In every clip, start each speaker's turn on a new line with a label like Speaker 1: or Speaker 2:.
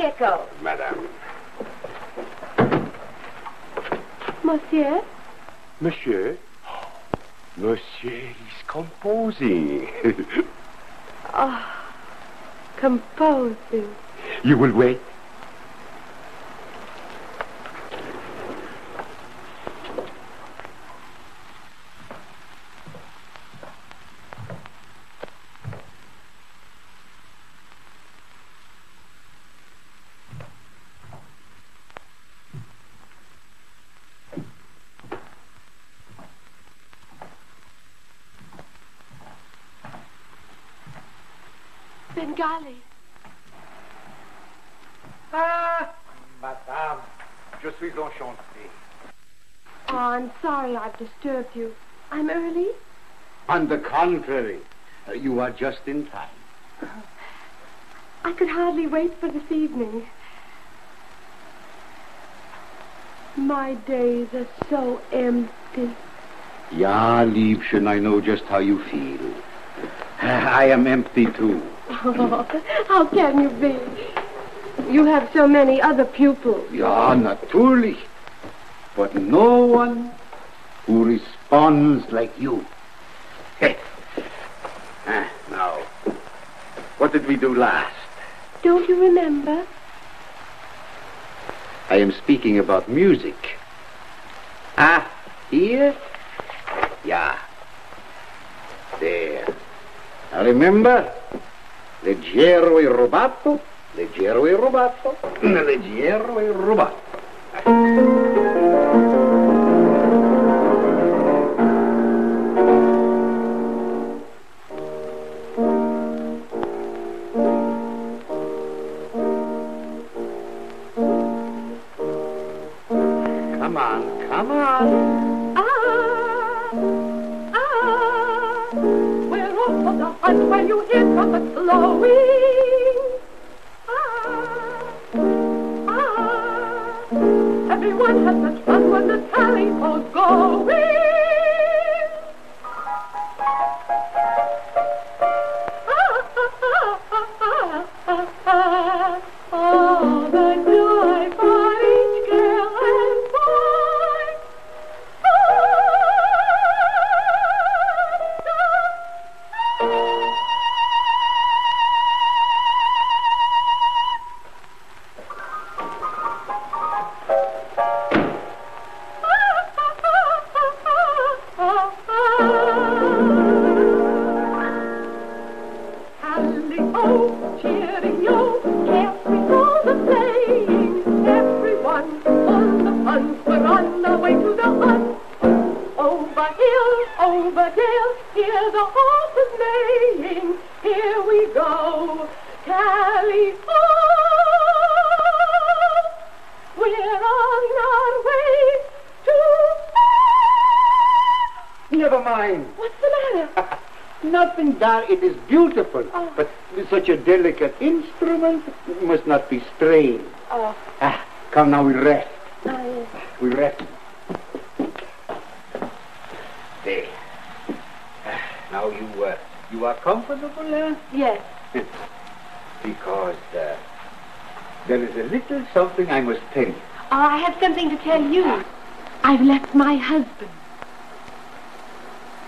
Speaker 1: Madame
Speaker 2: Gecko.
Speaker 1: Madame.
Speaker 2: Monsieur?
Speaker 1: Monsieur? Monsieur is composing.
Speaker 2: Oh, ah, composing.
Speaker 1: you will wait?
Speaker 2: Svengali.
Speaker 3: Ah, madame, je suis enchanté.
Speaker 2: Oh, I'm sorry I've disturbed you. I'm early.
Speaker 1: On the contrary, uh, you are just in time.
Speaker 2: I could hardly wait for this evening. My days are so empty.
Speaker 1: Ja, Liebchen, I know just how you feel. I am empty too.
Speaker 2: Oh, how can you be? You have so many other pupils.
Speaker 1: Ja, natürlich. But no one who responds like you. ah, now, what did we do last?
Speaker 2: Don't you remember?
Speaker 1: I am speaking about music. Ah, here? Yeah. There. Now remember? Leggero e rubato, leggero e rubato, leggero e rubato. Come on.
Speaker 2: Ah, ah, we're off on the hunt when you hear trumpets blowing. Ah, ah, everyone has such fun when the tally goes going.
Speaker 1: There. It is beautiful.
Speaker 2: Oh.
Speaker 1: But such a delicate instrument must not be strained.
Speaker 2: Oh,
Speaker 1: Ah, come now, we rest.
Speaker 2: I...
Speaker 1: We rest. There. Ah, Now you, uh, you are comfortable, eh?
Speaker 2: Yes.
Speaker 1: because uh, there is a little something I must tell you.
Speaker 2: Oh, I have something to tell you. I've left my husband.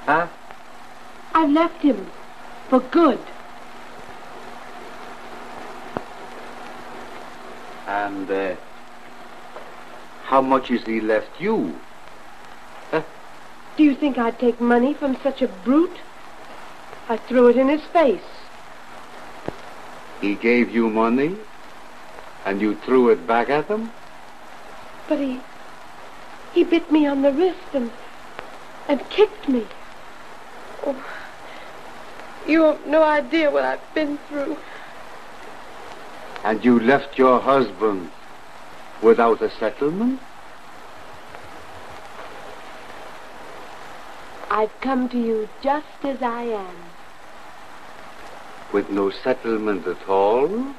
Speaker 1: Huh?
Speaker 2: I've left him for good.
Speaker 1: And uh, how much is he left you?
Speaker 2: Do you think I'd take money from such a brute? I threw it in his face.
Speaker 1: He gave you money, and you threw it back at him?
Speaker 2: But he... He bit me on the wrist and... and kicked me. Oh, you have no idea what I've been through.
Speaker 1: And you left your husband without a settlement?
Speaker 2: I've come to you just as I am.
Speaker 1: With no settlement at all?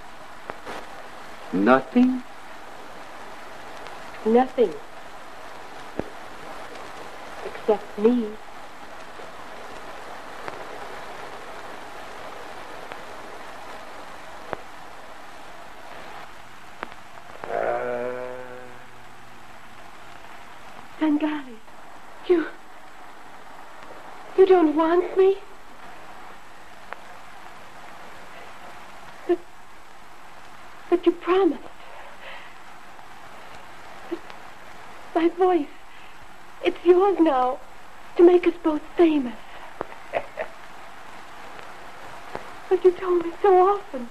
Speaker 1: Nothing?
Speaker 2: Nothing. Except me. Svengali. You. You don't want me? But. But you promised. But my voice. It's yours now. To make us both famous. but you told me so often.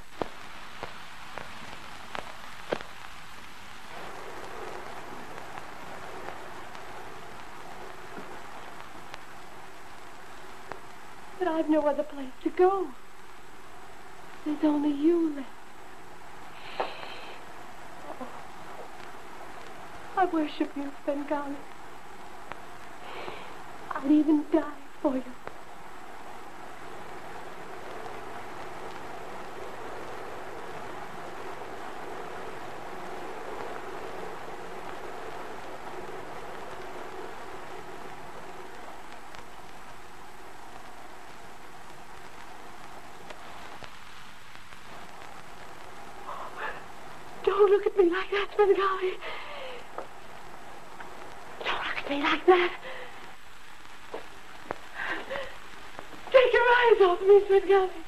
Speaker 2: But I've no other place to go. There's only you left. Oh, I worship you, Svengali. I'd even die for you. Look at me like that, Svengali. Don't look at me like that. Take your eyes off me, Svengali.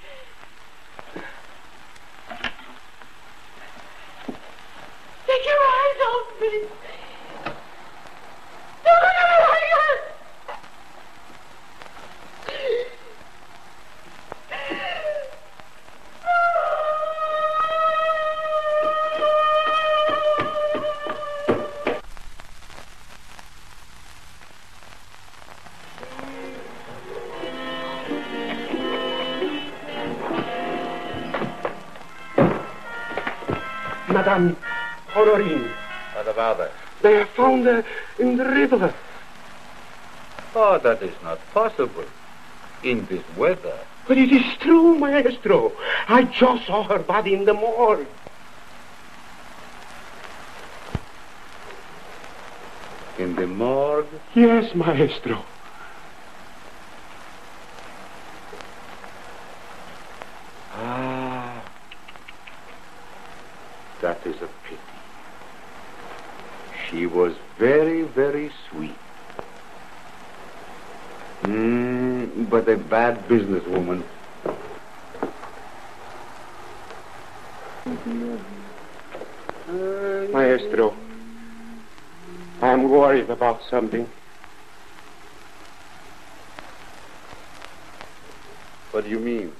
Speaker 4: Madame Honorine.
Speaker 5: What about that?
Speaker 4: They are found uh, in the river.
Speaker 5: Oh, that is not possible. In this weather.
Speaker 4: But it is true, maestro. I just saw her body in the morgue.
Speaker 5: In the morgue?
Speaker 4: Yes, maestro.
Speaker 5: Ah. That is a pity. She was very, very sweet. Mm, but a bad businesswoman.
Speaker 4: Maestro, I'm worried about something.
Speaker 5: What do you mean?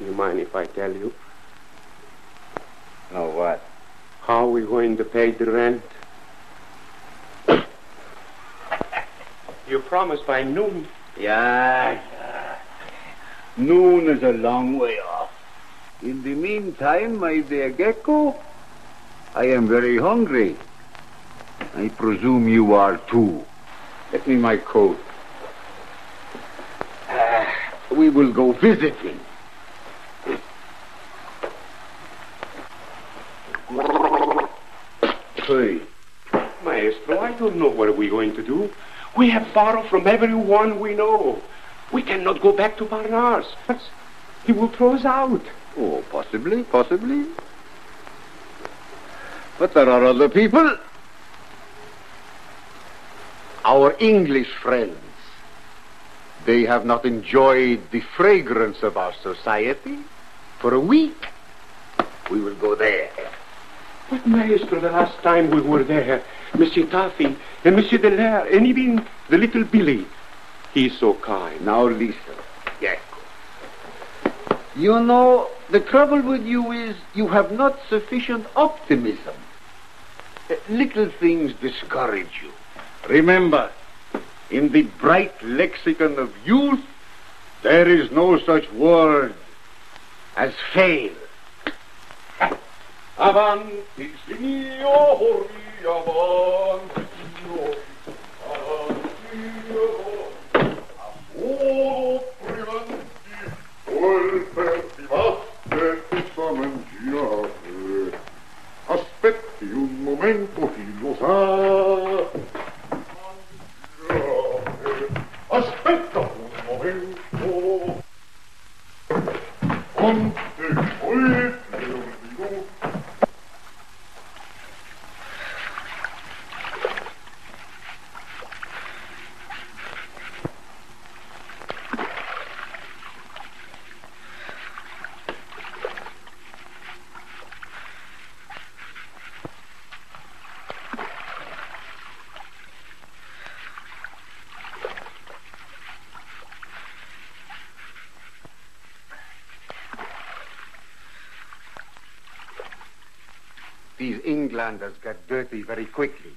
Speaker 4: Do you mind if I tell you?
Speaker 5: No, what?
Speaker 4: How are we going to pay the rent? you promised by noon.
Speaker 1: Yeah, yeah. Noon is a long way off. In the meantime, my dear Gecko, I am very hungry. I presume you are too. Let me my coat. Ah, we will go visiting. Hey,
Speaker 4: Maestro, I don't know what we are we going to do. We have borrowed from everyone we know. We cannot go back to Barnard's. He will throw us out.
Speaker 1: Oh, possibly, possibly. But there are other people. Our English friends. They have not enjoyed the fragrance of our society for a week. We will go there.
Speaker 4: But, Maestro, the last time we were there, Monsieur Taffy and Monsieur Delaire, and even the little Billy, he is so kind.
Speaker 1: Now listen, Gecko. You know, the trouble with you is you have not sufficient optimism. Uh, Little things discourage you. Remember, in the bright lexicon of youth, there is no such word as fail.
Speaker 4: Avanti, signori,
Speaker 6: Aspetta un momento. Conte,
Speaker 1: Englanders got dirty very quickly.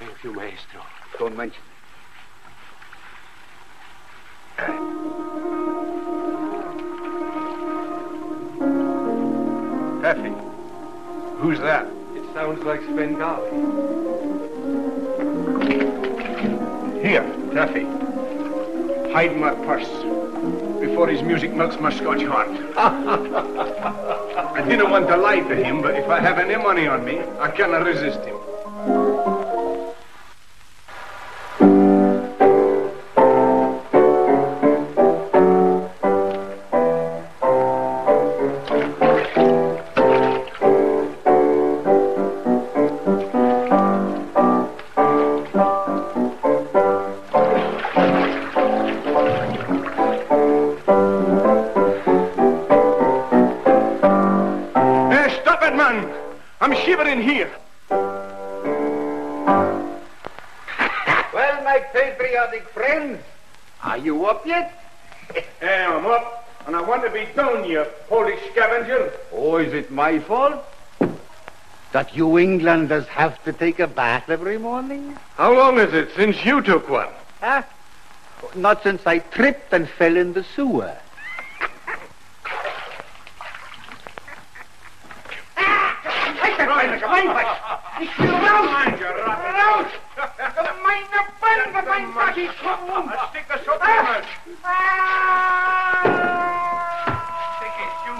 Speaker 7: Thank you, Maestro.
Speaker 1: Don't mention
Speaker 8: Taffy. Who's that?
Speaker 7: It sounds like Svengali.
Speaker 8: Here, Taffy. Hide my purse before his music melts my Scotch heart. I didn't want to lie to him, but if I have any money on me, I cannot resist him.
Speaker 1: You Englanders have to take a bath every morning?
Speaker 8: How long is it since you took one?
Speaker 1: Huh? Not since I tripped and fell in the sewer.
Speaker 8: Stick the soap in her. Take his shoe.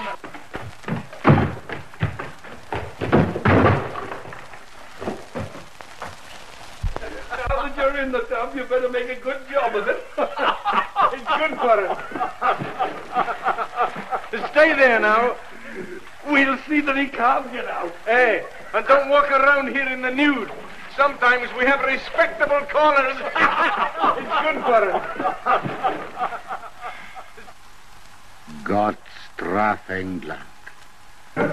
Speaker 7: Now that you're in the tub, you better make a good job of it.
Speaker 8: It's good for him. Stay there now.
Speaker 7: We'll see that he can't get out.
Speaker 8: Hey, and don't walk around here in the nude. Sometimes we have respectable corners. it's good for him.
Speaker 1: God strafe England.
Speaker 8: Well,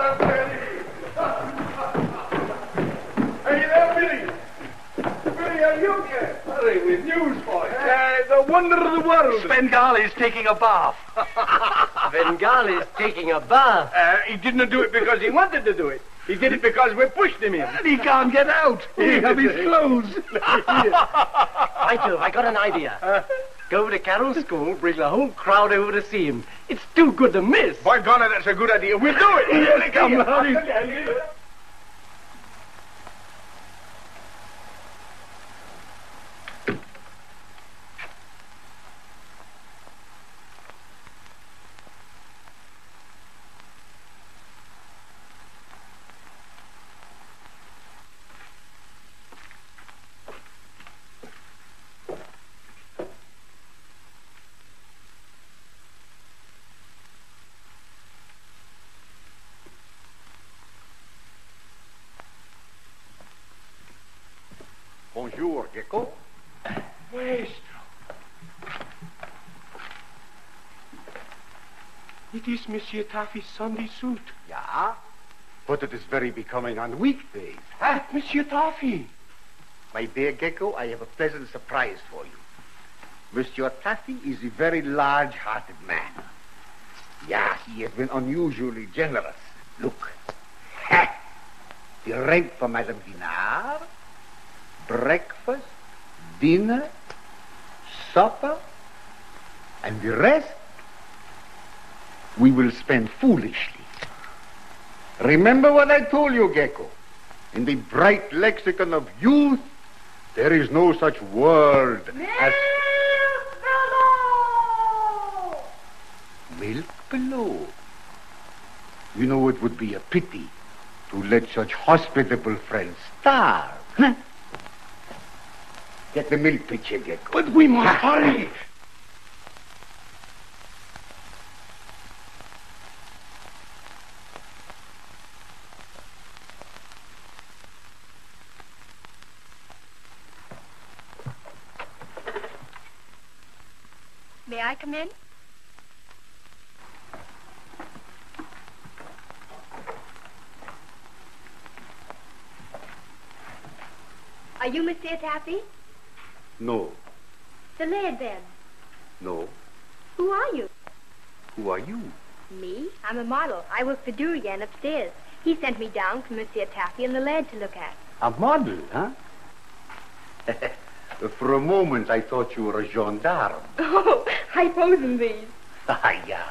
Speaker 8: I'm ready. Are you there, Billy? Billy, are you here? Hurry, with news for you. Uh, the wonder of the world.
Speaker 7: Svengali's taking a bath.
Speaker 9: Svengali's taking a bath.
Speaker 8: Uh, he didn't do it because he wanted to do it. He did it because we pushed him in.
Speaker 7: And he can't get out. He have his clothes.
Speaker 9: I do. I got an idea. Uh. Go over to Carroll School, bring the whole crowd over to see him. It's too good to miss.
Speaker 8: By golly, that's a good idea. We'll do it.
Speaker 7: Yes, come, hurry.
Speaker 1: Bonjour, Gecko.
Speaker 7: Maestro. It is Monsieur Taffy's Sunday suit.
Speaker 1: Yeah? But it is very becoming on weekdays. Huh?
Speaker 7: Monsieur Taffy.
Speaker 1: My dear Gecko, I have a pleasant surprise for you. Monsieur Taffy is a very large-hearted man. Yeah, he has been unusually generous. Look. Ha! The rent for Madame Dinard, breakfast, dinner, supper, and the rest we will spend foolishly. Remember what I told you, Gecko. In the bright lexicon of youth, there is no such word as Below. milk below. You know, it would be a pity to let such hospitable friends starve. Huh? Get the milk pitcher, Gecko.
Speaker 7: But we must hurry.
Speaker 10: Come in? Are you Monsieur Taffy?
Speaker 1: No,
Speaker 10: The lad, then.
Speaker 1: no.
Speaker 10: Who are you?
Speaker 1: Who are you?
Speaker 10: Me? I'm a model. I work for Durian upstairs. He sent me down for Monsieur Taffy and the lad to look at.
Speaker 1: A model, huh? For a moment, I thought you were a gendarme.
Speaker 10: Oh, I pose in these.
Speaker 1: Ah, yeah.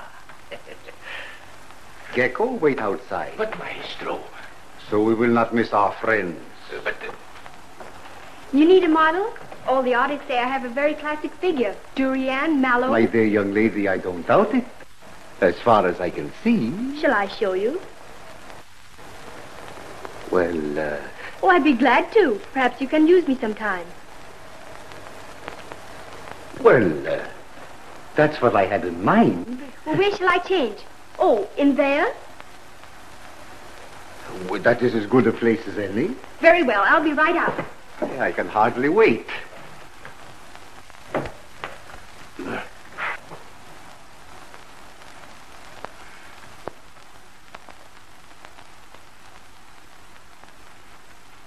Speaker 1: Gecko, wait outside.
Speaker 2: But, Maestro,
Speaker 1: So we will not miss our friends.
Speaker 2: but uh,
Speaker 10: You need a model? All the artists say I have a very classic figure. Durian, Mallow.
Speaker 1: My dear young lady, I don't doubt it. As far as I can see.
Speaker 10: Shall I show you?
Speaker 1: Well, uh,
Speaker 10: Oh, I'd be glad to. Perhaps you can use me sometime.
Speaker 1: Well, uh, that's what I had in mind.
Speaker 10: Well, where shall I change? Oh, in there?
Speaker 1: Well, That is as good a place as any.
Speaker 10: Very well. I'll be right out.
Speaker 1: I can hardly wait.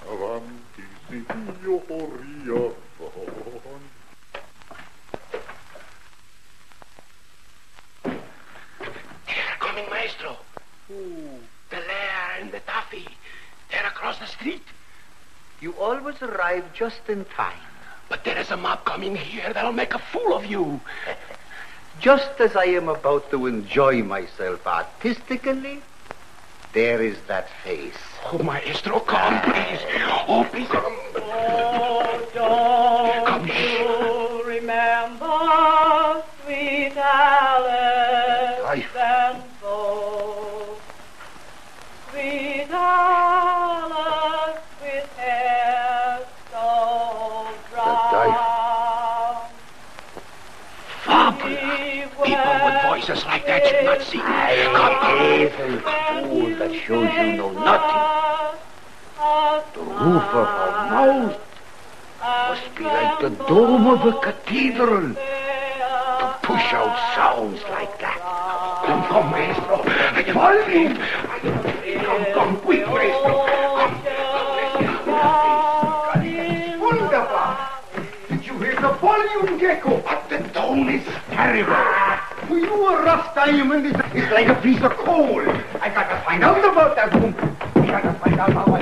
Speaker 6: Avanti, signoria, avanti.
Speaker 2: they're coming, Maestro. The Laird and the Taffy. They're across the street.
Speaker 1: You always arrive just in time.
Speaker 2: But there is a mob coming here that'll make a fool of you.
Speaker 1: Just as I am about to enjoy myself artistically, there is that face.
Speaker 2: Oh, Maestro, come, please. Oh, please, come. oh, Come Voices like that should not sing. Come, come.
Speaker 1: Fool that shows you know nothing. The roof of her mouth must be like the dome of a cathedral to push out sounds like that.
Speaker 2: Come, come, Maestro. I am. I believe. Come, come, quick, Maestro. Come.
Speaker 1: Wonderful! Did you hear the volume, Gecko?
Speaker 2: But the tone is terrible.
Speaker 1: For you, a rough diamond is, is like a piece of coal. I gotta find out about that room. I gotta find out how I...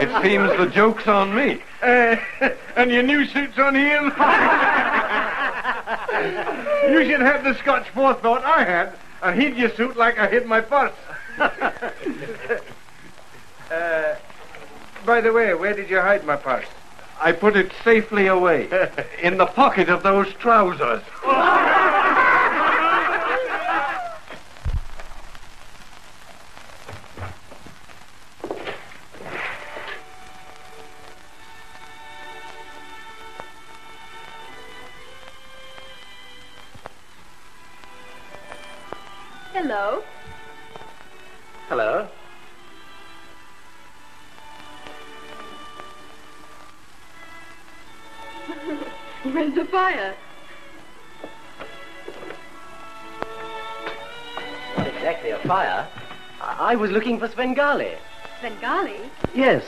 Speaker 7: It seems the joke's on me. Uh, and your new suit's on him? you should have the Scotch forethought I had and hid your suit like I hid my purse. uh, by the way, where did you hide my purse? I put it safely away in the pocket of those trousers.
Speaker 9: was looking for Svengali.
Speaker 10: Bengali?
Speaker 9: Yes.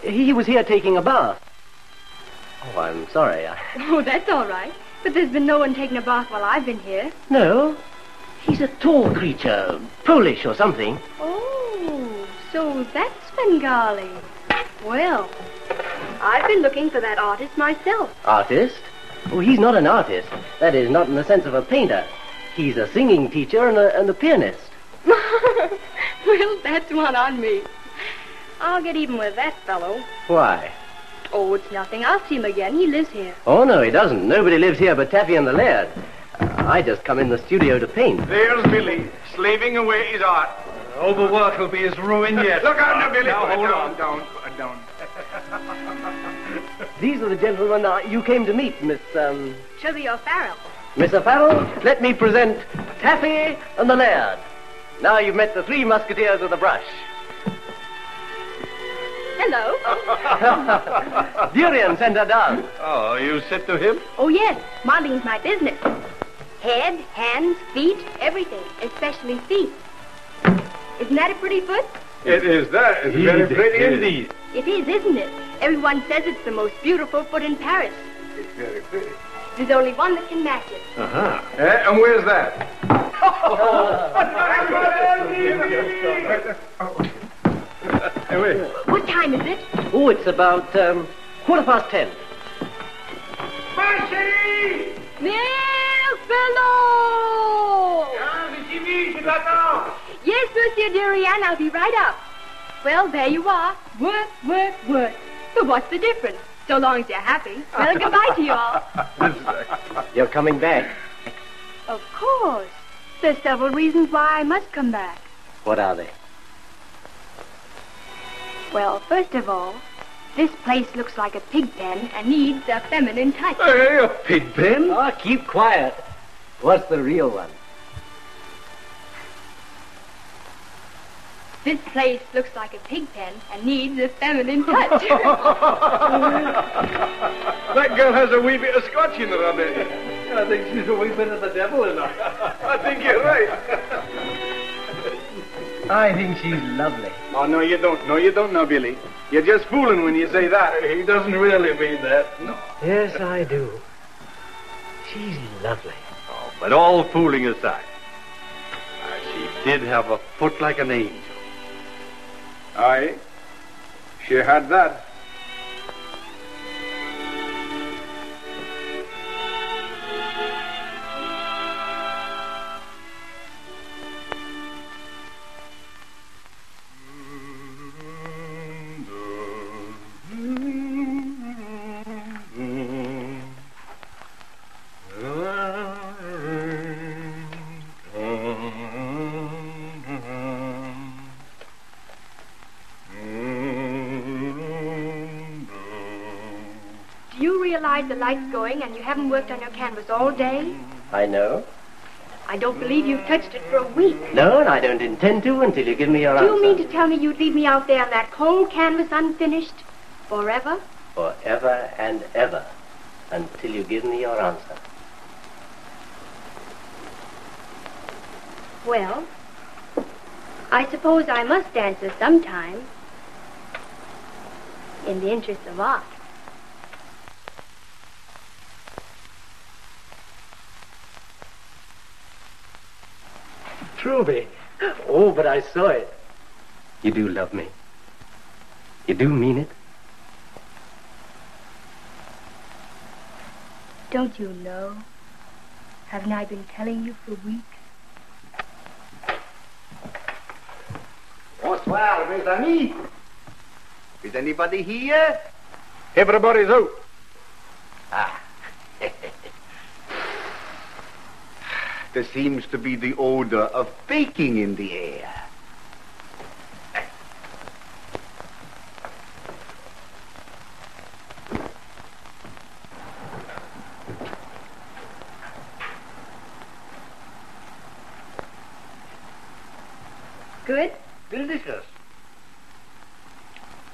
Speaker 9: He was here taking a bath. Oh, I'm sorry. I...
Speaker 10: Oh, that's all right. But there's been no one taking a bath while I've been here.
Speaker 9: No. He's a tall creature. Polish or something.
Speaker 10: Oh, so that's Svengali. Well, I've been looking for that artist myself.
Speaker 9: Artist? Oh, he's not an artist. That is, not in the sense of a painter. He's a singing teacher and a, and a pianist.
Speaker 10: well, that's one on me. I'll get even with that fellow.
Speaker 9: Why?
Speaker 10: Oh, it's nothing. I'll see him again. He lives here.
Speaker 9: Oh, no, he doesn't. Nobody lives here but Taffy and the Laird. Uh, I just come in the studio to paint.
Speaker 7: There's Billy, slaving away his art. Overwork will be his ruin yet. Look out now, Billy.
Speaker 8: Now, hold
Speaker 7: down,
Speaker 8: on.
Speaker 7: down, put it down.
Speaker 9: These are the gentlemen uh, you came to meet, Miss, um...
Speaker 10: Sugar O'Farrell.
Speaker 9: Miss O'Farrell. Let me present Taffy and the Laird. Now you've met the three musketeers of the brush.
Speaker 10: Hello.
Speaker 9: Durian sent her down.
Speaker 8: Oh, you said to him?
Speaker 10: Oh, yes. Modeling's my business. Head, hands, feet, everything. Especially feet. Isn't that a pretty foot?
Speaker 8: It is that. It's very pretty indeed.
Speaker 10: It is, isn't it? Everyone says it's the most beautiful foot in Paris.
Speaker 8: It's very pretty.
Speaker 10: There's only one that can match it.
Speaker 8: Uh-huh. Eh, and where's that? hey, wait.
Speaker 10: What time is it?
Speaker 9: Oh, it's about um, quarter past ten.
Speaker 10: Fellow! Yes, Monsieur Durian, I'll be right up. Well, there you are. Work, work, work. But what's the difference? So long as you're happy. Well, goodbye to you all.
Speaker 9: You're coming back.
Speaker 10: Of course. There's several reasons why I must come back.
Speaker 9: What are they?
Speaker 10: Well, first of all, this place looks like a pig pen and needs a feminine touch.
Speaker 8: Hey, a pig pen?
Speaker 9: Oh, keep quiet. What's the real one?
Speaker 10: This place looks like a pig pen and needs a feminine touch.
Speaker 8: That girl has a wee bit of Scotch in her, I bet. I think she's a wee bit of the devil in her. I think you're right.
Speaker 9: I think she's lovely.
Speaker 8: Oh, no, you don't. No, you don't know, Billy. You're just fooling when you say that. He doesn't really mean that. No.
Speaker 9: Yes, I do. She's lovely.
Speaker 8: Oh, but all fooling aside, uh, she did have a foot like an angel. Aye, she had that.
Speaker 10: Going and you haven't worked on your canvas all day?
Speaker 9: I know.
Speaker 10: I don't believe you've touched it for a week.
Speaker 9: No, and I don't intend to until you give me your
Speaker 10: Do
Speaker 9: answer.
Speaker 10: you mean to tell me you'd leave me out there on that cold canvas unfinished? Forever?
Speaker 9: Forever and ever. Until you give me your answer.
Speaker 10: Well, I suppose I must answer sometime. In the interest of art.
Speaker 9: Trilby. Oh, but I saw it. You do love me. You do mean it?
Speaker 10: Don't you know? Haven't I been telling you for weeks?
Speaker 1: Bonsoir, mes amis. Is anybody here?
Speaker 8: Everybody's out.
Speaker 1: There seems to be the odor of baking in the air.
Speaker 10: Good?
Speaker 9: Delicious.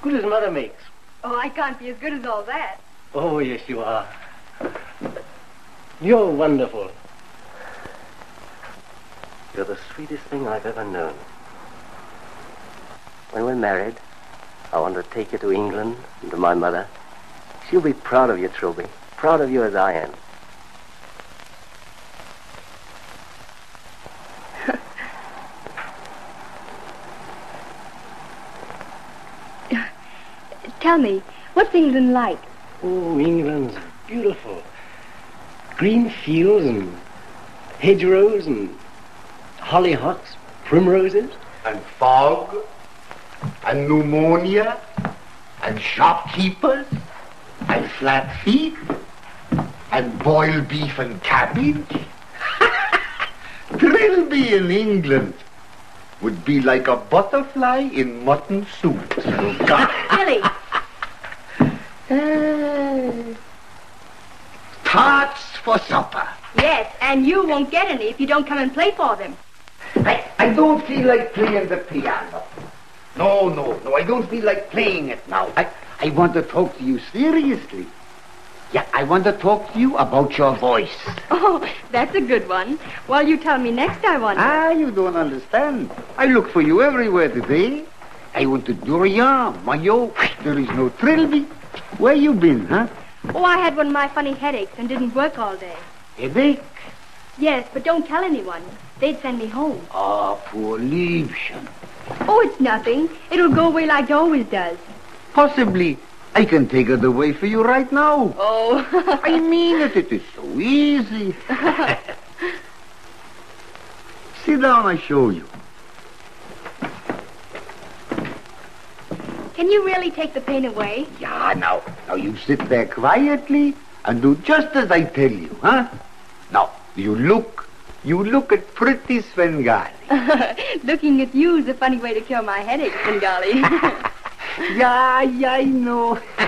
Speaker 9: Good as mother makes.
Speaker 10: Oh, I can't be as good as all that.
Speaker 9: Oh, yes, you are. You're wonderful. You're the sweetest thing I've ever known. When we're married, I want to take you to England and to my mother. She'll be proud of you, Trilby. Proud of you as I am.
Speaker 10: Tell me, what's England like?
Speaker 9: Oh, England's beautiful. Green fields and hedgerows and hollyhocks, primroses.
Speaker 1: And fog. And pneumonia. And shopkeepers. And flat feet. And boiled beef and cabbage. Trilby in England would be like a butterfly in mutton soup.
Speaker 10: Oh, Billy!
Speaker 1: Tarts for supper.
Speaker 10: Yes, and you won't get any if you don't come and play for them.
Speaker 1: I, I don't feel like playing the piano. No, no, no, I don't feel like playing it now. I, I want to talk to you seriously. Yeah, I want to talk to you about your voice.
Speaker 10: Oh, that's a good one. Well, you tell me next, I wonder.
Speaker 1: Ah, you don't understand. I look for you everywhere today. I went to Durian, Mayo. There is no Trilby. Where you been, huh?
Speaker 10: Oh, I had one of my funny headaches and didn't work all day.
Speaker 1: Headache?
Speaker 10: Yes, but don't tell anyone. They'd send me home.
Speaker 1: Ah, poor Liebchen.
Speaker 10: Oh, it's nothing. It'll go away like it always does.
Speaker 1: Possibly. I can take it away for you right now.
Speaker 10: Oh.
Speaker 1: I mean it. It is so easy. Sit down, I show you.
Speaker 10: Can you really take the pain away?
Speaker 1: Yeah, now, now you sit there quietly and do just as I tell you, huh? Now, you look, you look at pretty Svengali.
Speaker 10: Looking at you is a funny way to cure my headache, eh, Svengali.
Speaker 1: yeah, yeah, I know.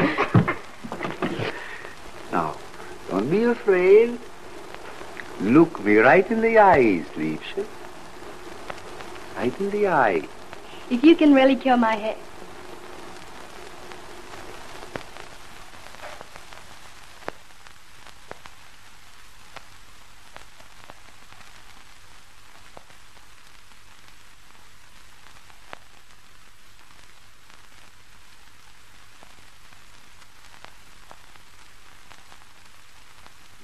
Speaker 1: now, don't be afraid. Look me right in the eyes, Liebchen. Right in the eye.
Speaker 10: if you can really cure my head.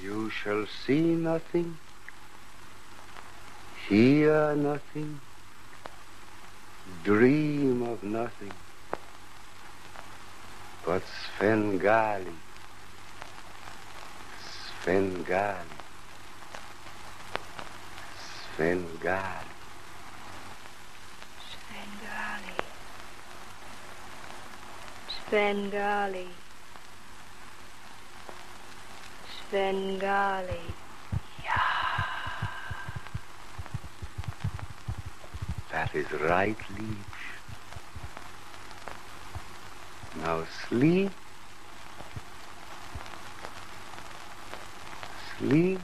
Speaker 1: You shall see nothing, hear nothing, dream of nothing but Svengali, Svengali, Svengali.
Speaker 10: Svengali. Svengali. Svengali.
Speaker 1: That is right, Leech. Now sleep. Sleep.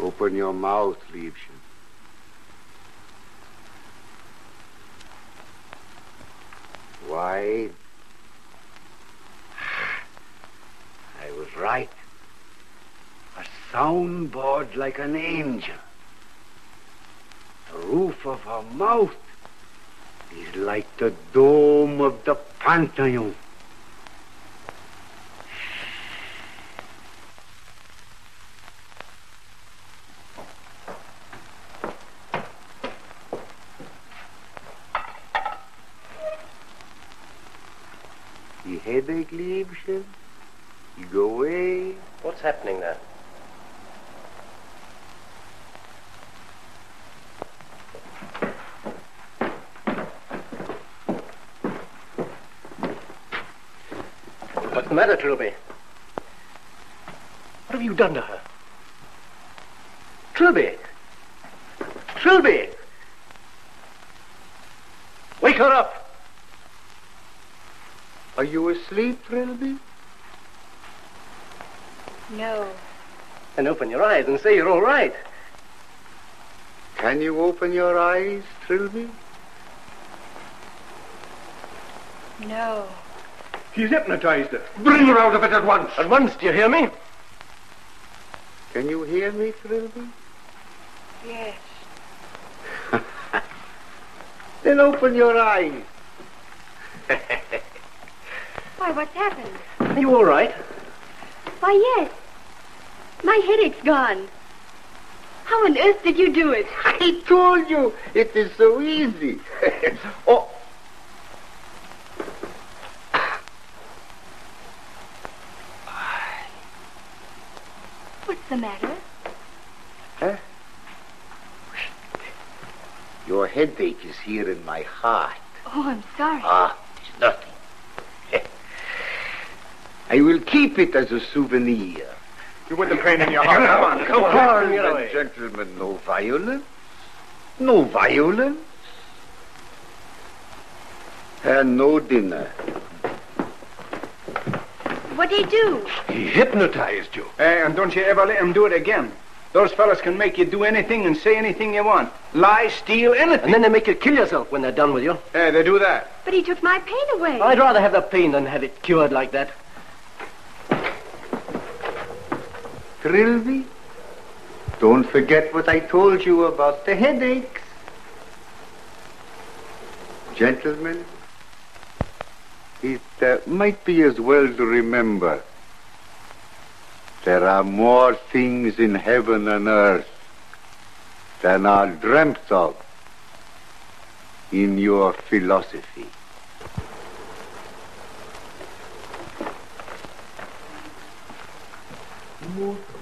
Speaker 1: Open your mouth, Liebchen. Why? I was right. A soundboard like an angel. The roof of her mouth is like the dome of the Pantheon. Headache, Liebchen. You go away.
Speaker 9: What's happening there? What's the matter, Trilby? What have you done to her? Trilby! Trilby! Wake her up!
Speaker 1: Are you asleep, Trilby?
Speaker 10: No.
Speaker 9: Then open your eyes and say you're all right.
Speaker 1: Can you open your eyes, Trilby?
Speaker 10: No.
Speaker 8: He's hypnotized her.
Speaker 7: Bring her out of it at once.
Speaker 9: At once, do you hear me?
Speaker 1: Can you hear me, Trilby?
Speaker 10: Yes.
Speaker 1: Then open your eyes.
Speaker 10: Why, what's happened?
Speaker 9: Are you all right?
Speaker 10: Why, yes. My headache's gone. How on earth did you do it?
Speaker 1: I told you, it is so easy. oh.
Speaker 10: What's the matter?
Speaker 1: Huh? Your headache is here in my heart.
Speaker 10: Oh, I'm sorry.
Speaker 1: Ah, it's nothing. I will keep it as a souvenir.
Speaker 8: You with the pain in your heart. Come on, come on.
Speaker 1: Gentlemen,
Speaker 9: get away.
Speaker 1: gentlemen, no violence. No violence. And no dinner.
Speaker 10: What do you do?
Speaker 8: He hypnotized you. Hey, and don't you ever let him do it again. Those fellas can make you do anything and say anything you want. Lie, steal, anything.
Speaker 9: And then they make you kill yourself when they're done with you.
Speaker 8: Hey, they do that.
Speaker 10: But he took my pain away.
Speaker 9: I'd rather have the pain than have it cured like that.
Speaker 1: Trilby, don't forget what I told you about the headaches. Gentlemen, it uh, might be as well to remember there are more things in heaven and earth than are dreamt of in your philosophy. amor.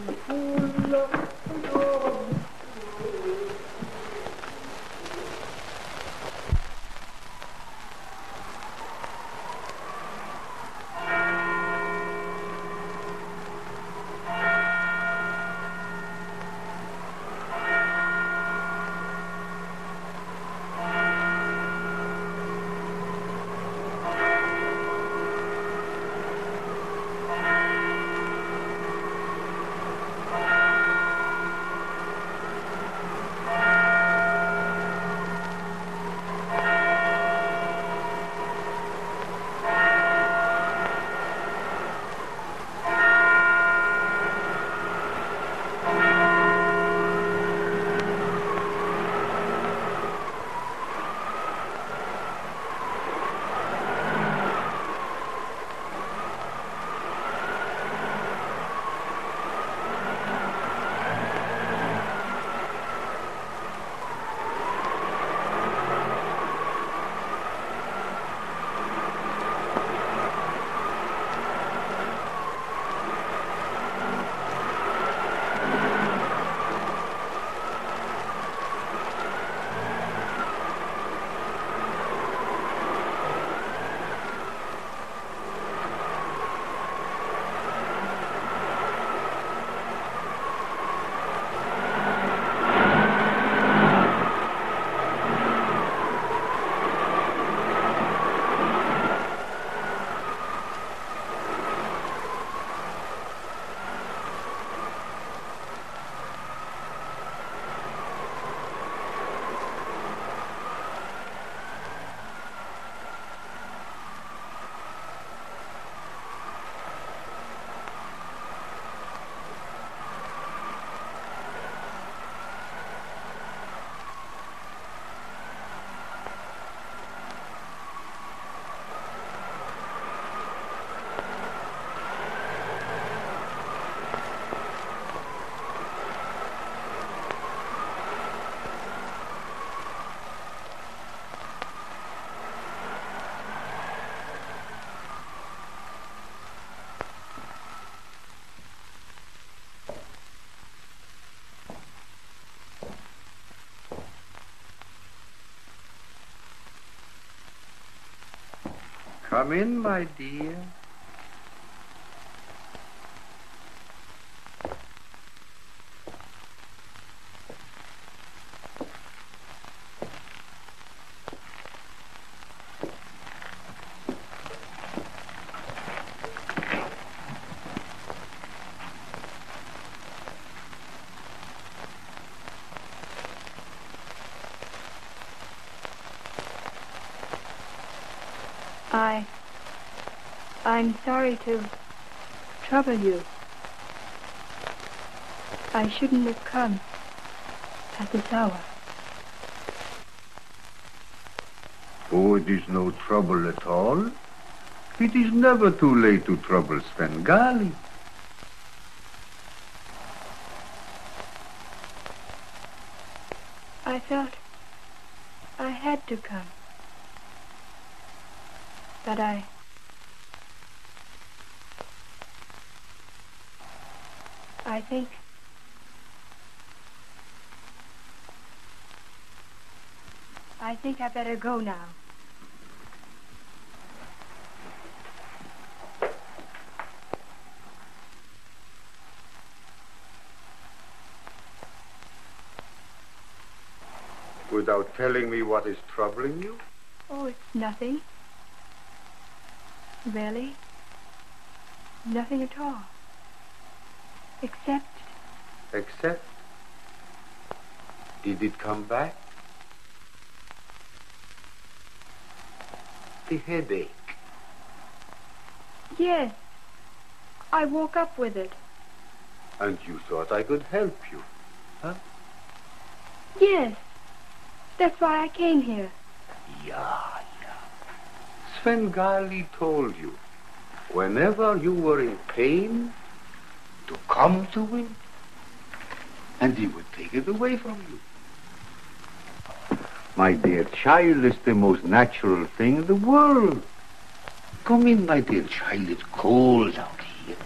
Speaker 1: Come in, my dear.
Speaker 10: I. I'm sorry to trouble you. I shouldn't have come at this hour.
Speaker 1: Oh, it is no trouble at all. It is never too late to trouble Svengali.
Speaker 10: I felt I had to come. But I. I think. I think I better go now.
Speaker 1: Without telling me what is troubling you?
Speaker 10: Oh, it's nothing. Really? Nothing at all. Except,
Speaker 1: Except? Did it come back? The headache.
Speaker 10: yes. I woke up with it.
Speaker 1: And you thought I could help you. Huh?
Speaker 10: Yes. That's why I came here.
Speaker 1: Yeah, yeah. Svengali told you, whenever you were in pain, to come to him, and he would take it away from you. My dear child, it's the most natural thing in the world. Come in, my dear child. It's cold out here.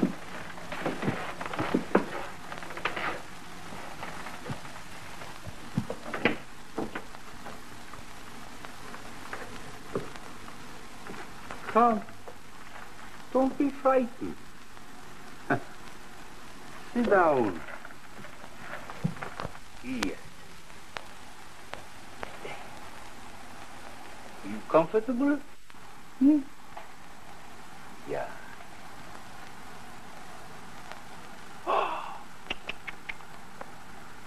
Speaker 1: Come. Don't be frightened. Sit down. Yes. You comfortable? Hmm? Yeah.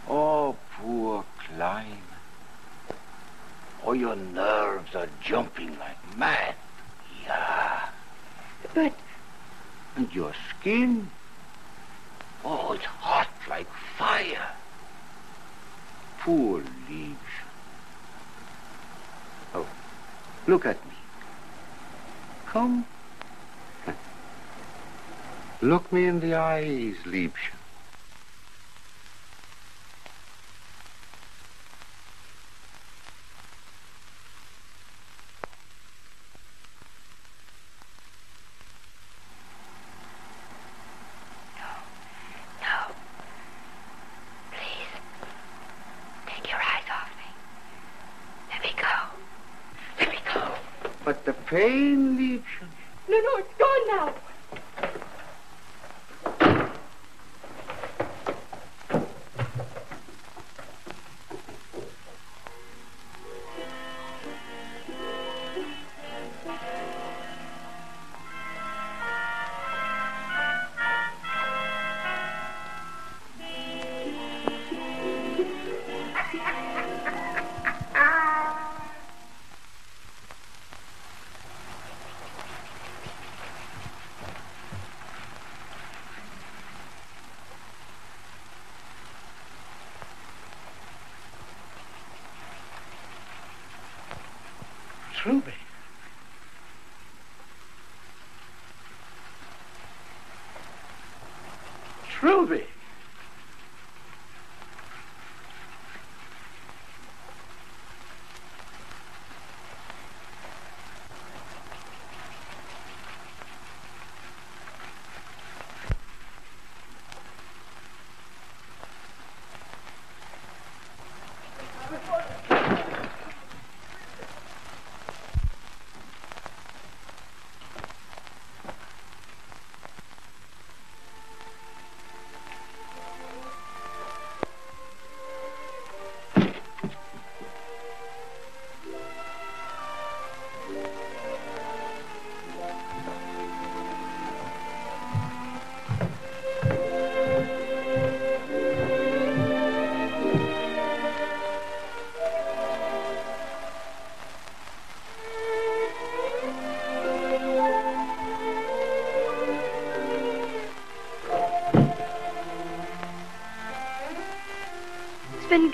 Speaker 1: Oh, poor Klein. Oh, your nerves are jumping like mad. Yeah.
Speaker 10: But
Speaker 1: And your skin? Oh, it's hot like fire. Poor Liebchen. Oh, look at me. Come. Look me in the eyes, Liebchen.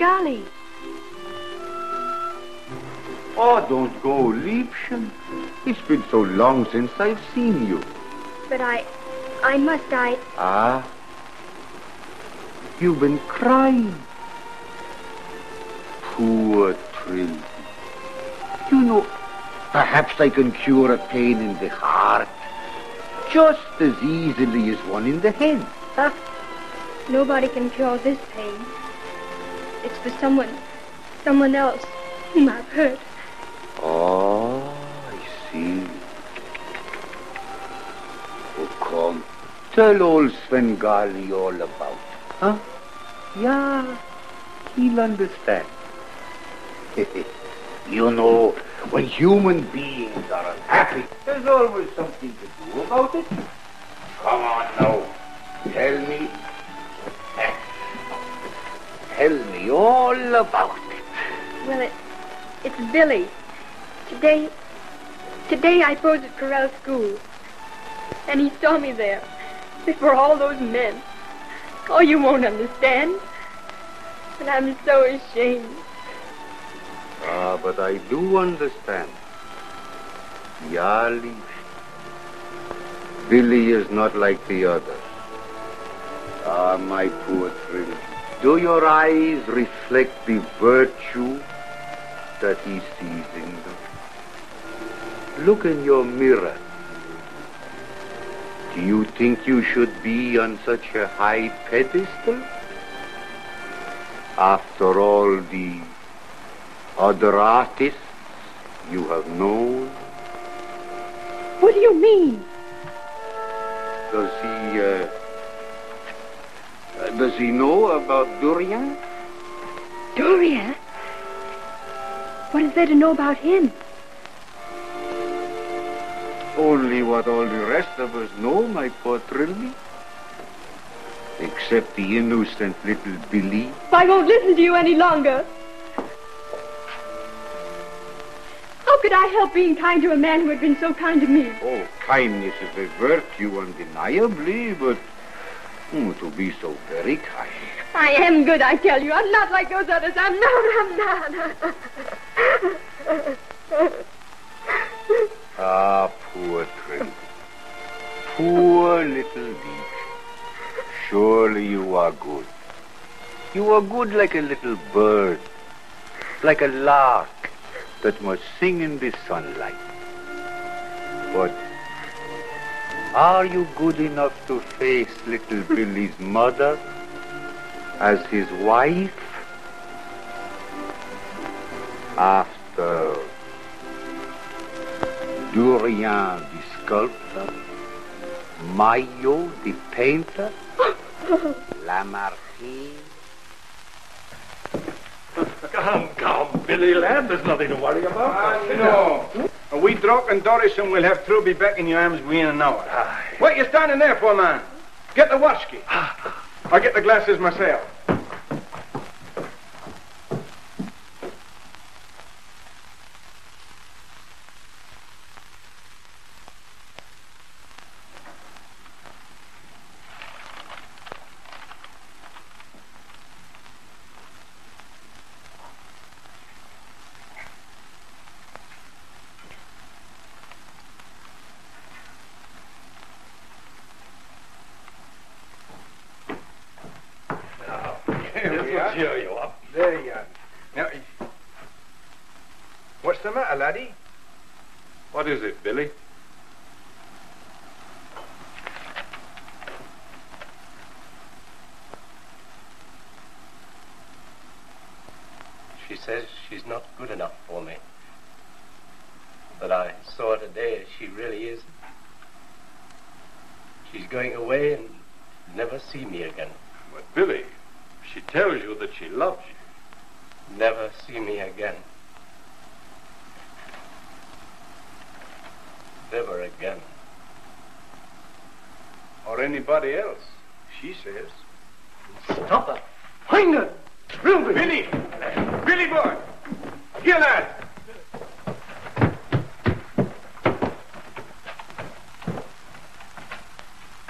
Speaker 10: Svengali.
Speaker 1: Oh, don't go, Liebchen. It's been so long since I've seen you.
Speaker 10: But I. I must. I.
Speaker 1: Ah. You've been crying. Poor Trilby. You know, perhaps I can cure a pain in the heart just as easily as one in the head. Huh?
Speaker 10: Nobody can cure this pain. For someone. someone else whom I've hurt.
Speaker 1: Oh, I see. Oh, come. Tell old Svengali all about huh? Yeah, he'll understand. you know, when human beings are unhappy, there's always something to do about it. Come on now. Tell me. All about it.
Speaker 10: Well, it, it's Billy. Today, today I posed at Corral School. And he saw me there, before all those men. Oh, you won't understand. And I'm so ashamed.
Speaker 1: Ah, but I do understand. Yali. Billy is not like the others. Ah, my poor. Do your eyes reflect the virtue that he sees in them? Look in your mirror. Do you think you should be on such a high pedestal? After all the other artists you have known?
Speaker 10: What do you mean?
Speaker 1: Does he, uh, does he know about Durian?
Speaker 10: Dorian? What is there to know about him?
Speaker 1: Only what all the rest of us know, my poor Trilby. Except the innocent little Billy.
Speaker 10: I won't listen to you any longer. How could I help being kind to a man who had been so kind to me?
Speaker 1: Oh, kindness is a virtue undeniably, but oh, to be so very kind.
Speaker 10: I am good, I tell you. I'm not like those others. I'm not, I'm not.
Speaker 1: Ah, poor Trilby. Poor little Leech. Surely you are good. You are good like a little bird, like a lark that must sing in the sunlight. But are you good enough to face little Billy's mother as his wife? After Durian the sculptor, Mayo the painter, Lamartine.
Speaker 11: Come, come, Billy, lad. There's nothing to worry about.
Speaker 8: no. A wee drop and Doris and we'll have Trilby back in your arms within an hour. What you standing there for, man? Get the watchkey. Ah. I'll get the glasses myself.
Speaker 11: This will cheer you up.
Speaker 8: There you are. Now, what's the matter, laddie?
Speaker 11: What is it, Billy?
Speaker 9: She says she's not good enough for me. But I saw today she really is. She's going away and never see me again.
Speaker 11: But, Billy, she tells you that she loves you.
Speaker 9: Never see me again. Never again.
Speaker 8: Or anybody else, she says.
Speaker 9: Stop her. Find her. Trilby.
Speaker 8: Billy! Billy boy! Here, that!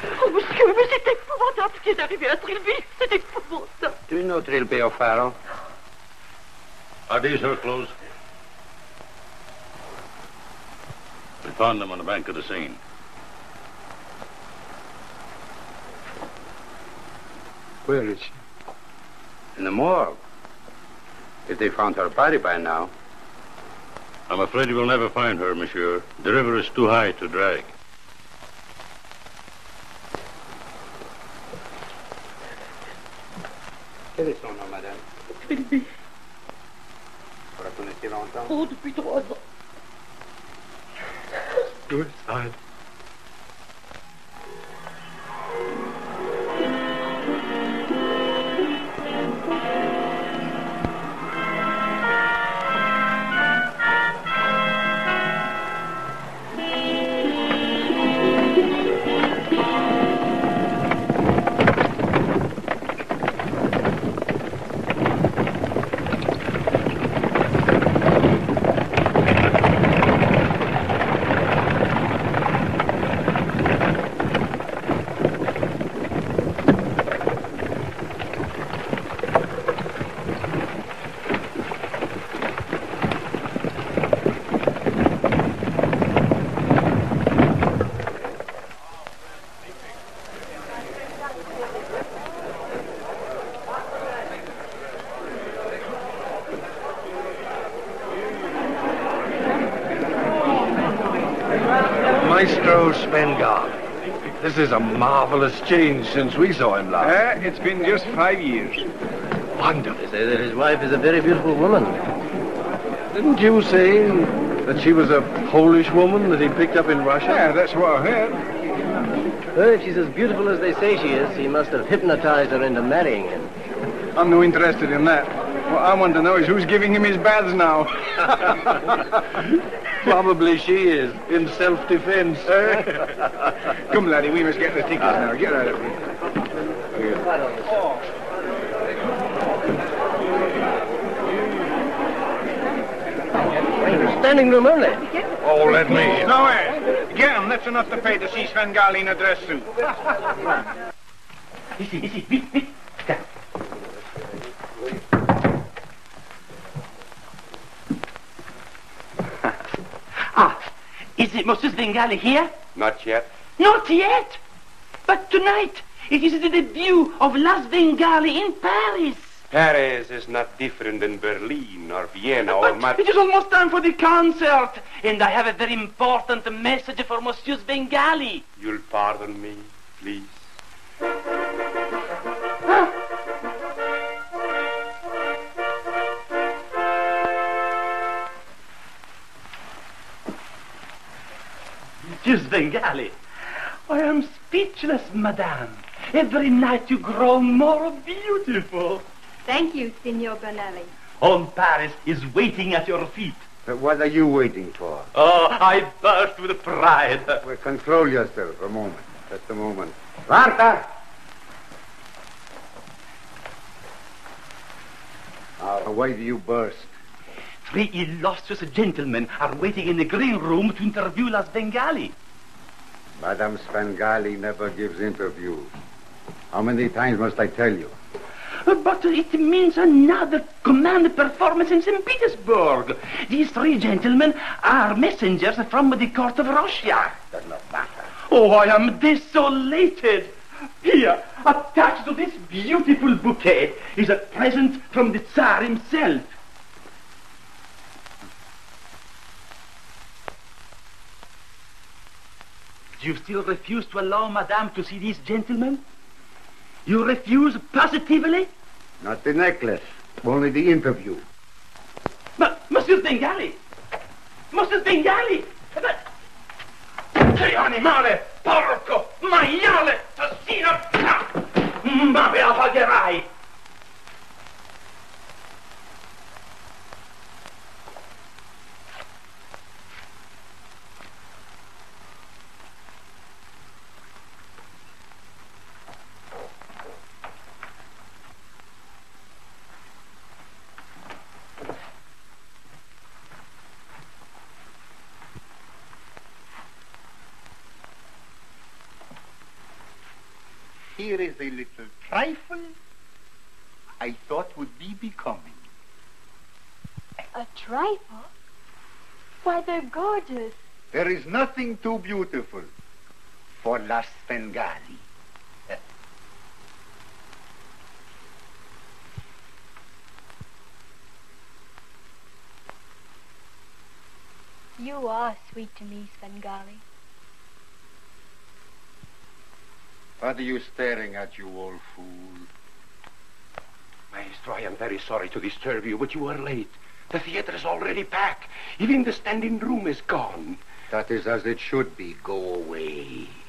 Speaker 2: Oh, monsieur, mais c'est épouvantable ce qui est arrivé à Trilby. C'est épouvantable.
Speaker 12: Do you know Trilby O'Ferrall?
Speaker 13: Are these her clothes? We found them on the bank of the Seine.
Speaker 12: Where is she? In the morgue. If they found her body by now.
Speaker 13: I'm afraid you will never find her, monsieur. The river is too high to drag.
Speaker 12: Quelle est son nom, madame
Speaker 2: Sylvie.
Speaker 12: Vous la connaissez longtemps
Speaker 2: Oh, depuis trois ans.
Speaker 11: Suicide.
Speaker 7: Is a marvelous change since we saw him last.
Speaker 8: Eh, it's been just five years.
Speaker 7: Wonderful.
Speaker 9: They say that his wife is a very beautiful woman.
Speaker 7: Didn't you say that she was a Polish woman that he picked up in Russia?
Speaker 8: Yeah, that's what I heard.
Speaker 9: Well, if she's as beautiful as they say she is, he must have hypnotized her into marrying him.
Speaker 8: I'm no interested in that. What I want to know is who's giving him his baths now.
Speaker 7: Probably she is, in self-defense.
Speaker 8: Come, laddie, we must get the tickets now. Get out of here.
Speaker 9: Standing room only.
Speaker 7: Oh, let me.
Speaker 8: No way. Get him. That's enough to pay to see Svengali in a dress suit.
Speaker 14: ah, is it Moses Svengali here?
Speaker 4: Not yet.
Speaker 14: Not yet. But tonight, it is the debut of Las Svengali in Paris.
Speaker 4: Paris is not different than Berlin or Vienna or
Speaker 14: But
Speaker 4: Mad-
Speaker 14: it is almost time for the concert, and I have a very important message for Monsieur Svengali.
Speaker 4: You'll pardon me, please.
Speaker 14: Monsieur Svengali, I am speechless, madame. Every night you grow more beautiful.
Speaker 10: Thank you, Signor Bonelli.
Speaker 14: All Paris is waiting at your feet.
Speaker 1: But what are you waiting for?
Speaker 14: Oh, I burst with pride.
Speaker 1: Well, control yourself a moment. Just a moment. Martha! Now, why do you burst?
Speaker 14: Three illustrious gentlemen are waiting in the green room to interview Las Svengali.
Speaker 1: Madame Svengali never gives interviews. How many times must I tell you?
Speaker 14: Uh, but it means another command performance in St. Petersburg. These three gentlemen are messengers from the court of Russia.
Speaker 1: Does not matter.
Speaker 14: Oh, I am desolated. Here, attached to this beautiful bouquet, is a present from the Tsar himself. You still refuse to allow Madame to see these gentlemen? You refuse positively?
Speaker 1: Not the necklace, only the interview.
Speaker 14: Ma, Monsieur Svengali! Monsieur Svengali! Ma... Che animale! Porco! Maiale! Assassino! Ma me la pagherai!
Speaker 12: Here is a little trifle I thought would be becoming.
Speaker 10: A trifle? Why, they're gorgeous.
Speaker 12: There is nothing too beautiful for Las Svengali.
Speaker 10: You are sweet to me, Svengali.
Speaker 1: What are you staring at, you old fool?
Speaker 4: Maestro, I am very sorry to disturb you, but you are late. The theater is already packed. Even the standing room is gone.
Speaker 1: That is as it should be. Go away.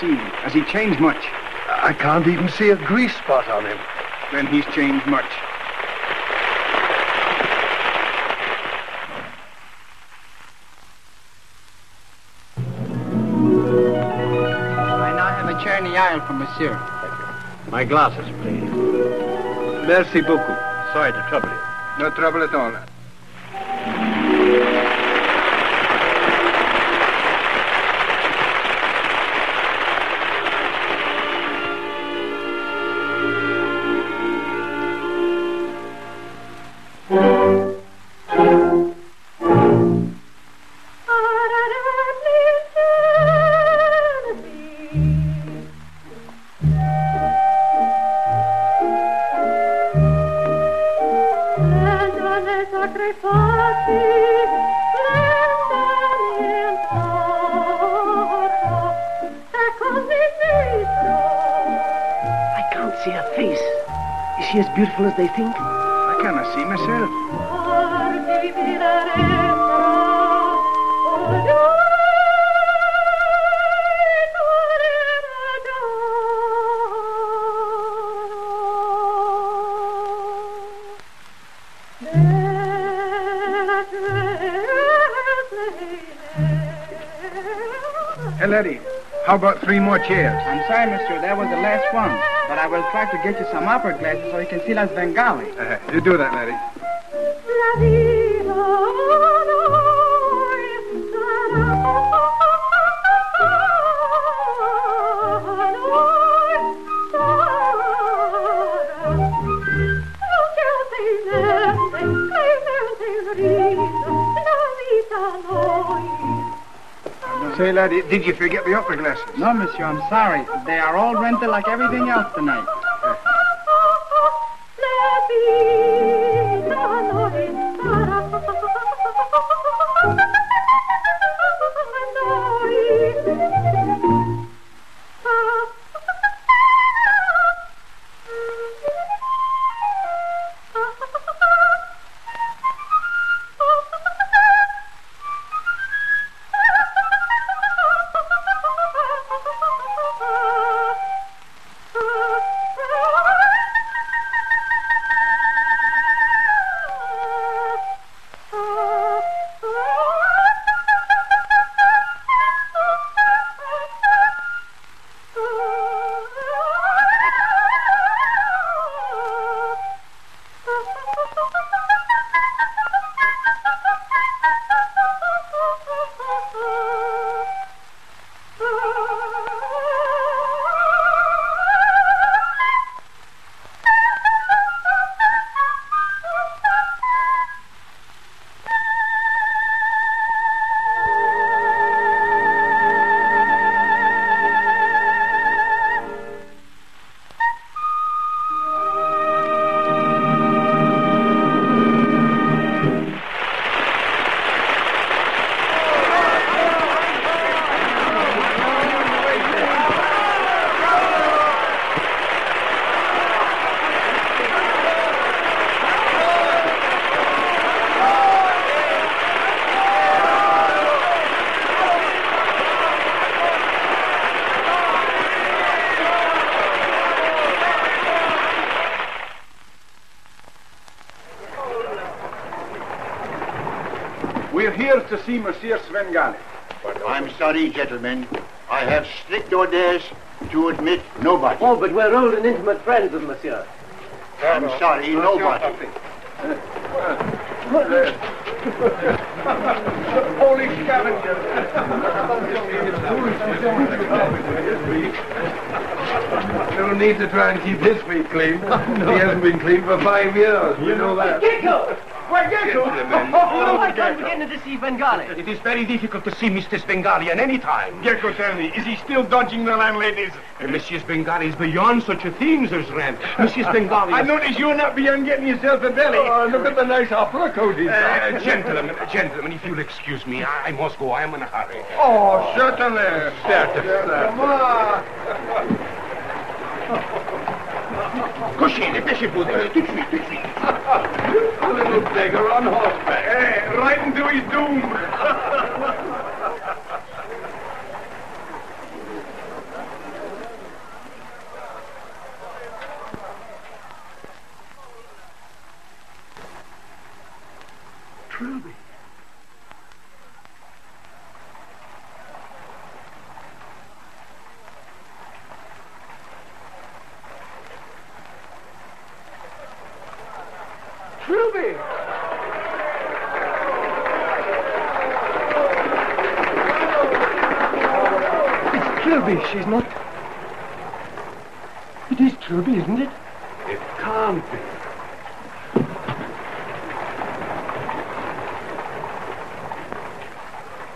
Speaker 8: See.
Speaker 2: Has he changed much?
Speaker 7: I can't even see a grease spot on him.
Speaker 2: Then he's changed much.
Speaker 15: I now have a chair in aisle for monsieur.
Speaker 16: My glasses, please.
Speaker 2: Merci beaucoup.
Speaker 16: Sorry to trouble you.
Speaker 2: No trouble at all.
Speaker 8: As they think?
Speaker 2: I cannot see myself. Hey, lady, how about three more chairs?
Speaker 15: I'm sorry, monsieur, that was the last one. I will try to get you some opera glasses so you can see Las Svengali.
Speaker 2: Uh, you do that, lady. Did you forget the opera glasses?
Speaker 15: No, monsieur, I'm sorry. They are all rented like everything else tonight.
Speaker 8: We're to see Monsieur Svengali.
Speaker 1: I'm sorry, gentlemen. I have strict orders to admit nobody.
Speaker 9: Oh, but we're old and intimate friends of Monsieur.
Speaker 1: I'm sorry, nobody.
Speaker 8: Holy scavenger.
Speaker 7: No need to try and keep his feet clean. He hasn't been clean for five years. You know that.
Speaker 9: Gecko!
Speaker 8: Why, Gecko?
Speaker 9: I can't begin to see Svengali.
Speaker 4: It is very difficult to see Mr. Svengali at any time.
Speaker 8: Gecko, tell me, is he still dodging the landladies?
Speaker 4: And Mrs. Svengali is beyond such a thing as rent. Mrs. Svengali...
Speaker 8: I notice you're not beyond getting yourself a belly.
Speaker 7: Oh, look at the nice opera coat he's
Speaker 4: Uh,
Speaker 7: got.
Speaker 4: gentlemen, uh, gentlemen, if you'll excuse me, I, I must go. I am in a hurry.
Speaker 8: Oh, certainly.
Speaker 4: Come on. Cuscine, pesce pure, tout de suite, tout de suite.
Speaker 7: A little beggar on horseback.
Speaker 8: Hey, right into his doom.
Speaker 4: Trilby. Trilby!
Speaker 9: Trilby. She's not. It is Trilby, isn't it?
Speaker 4: It can't be.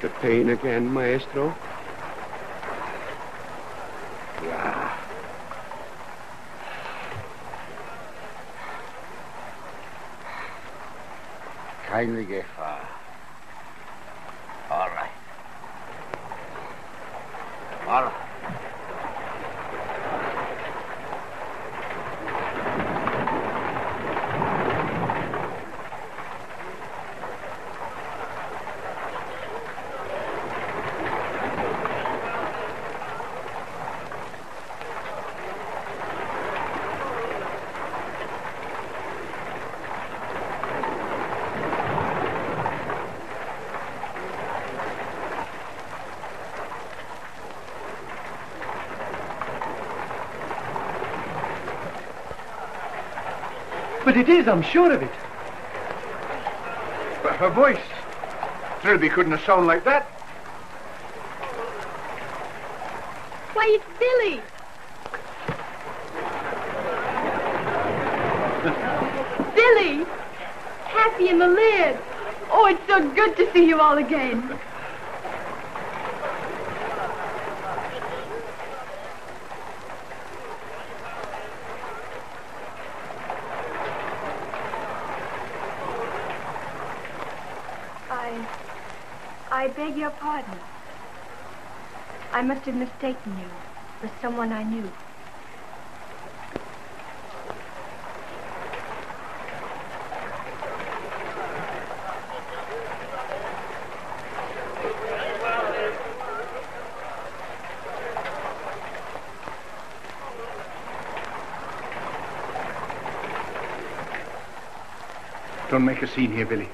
Speaker 4: The pain again, maestro? Yeah.
Speaker 12: Kindly get far. All right. All right.
Speaker 9: But it is, I'm sure of it.
Speaker 8: But her voice. Trilby couldn't have sounded like that.
Speaker 10: Why, it's Billy. Billy! Happy in the lid. Oh, it's so good to see you all again. I. I beg your pardon. I must have mistaken you for someone I knew.
Speaker 8: Don't make a scene here, Billy.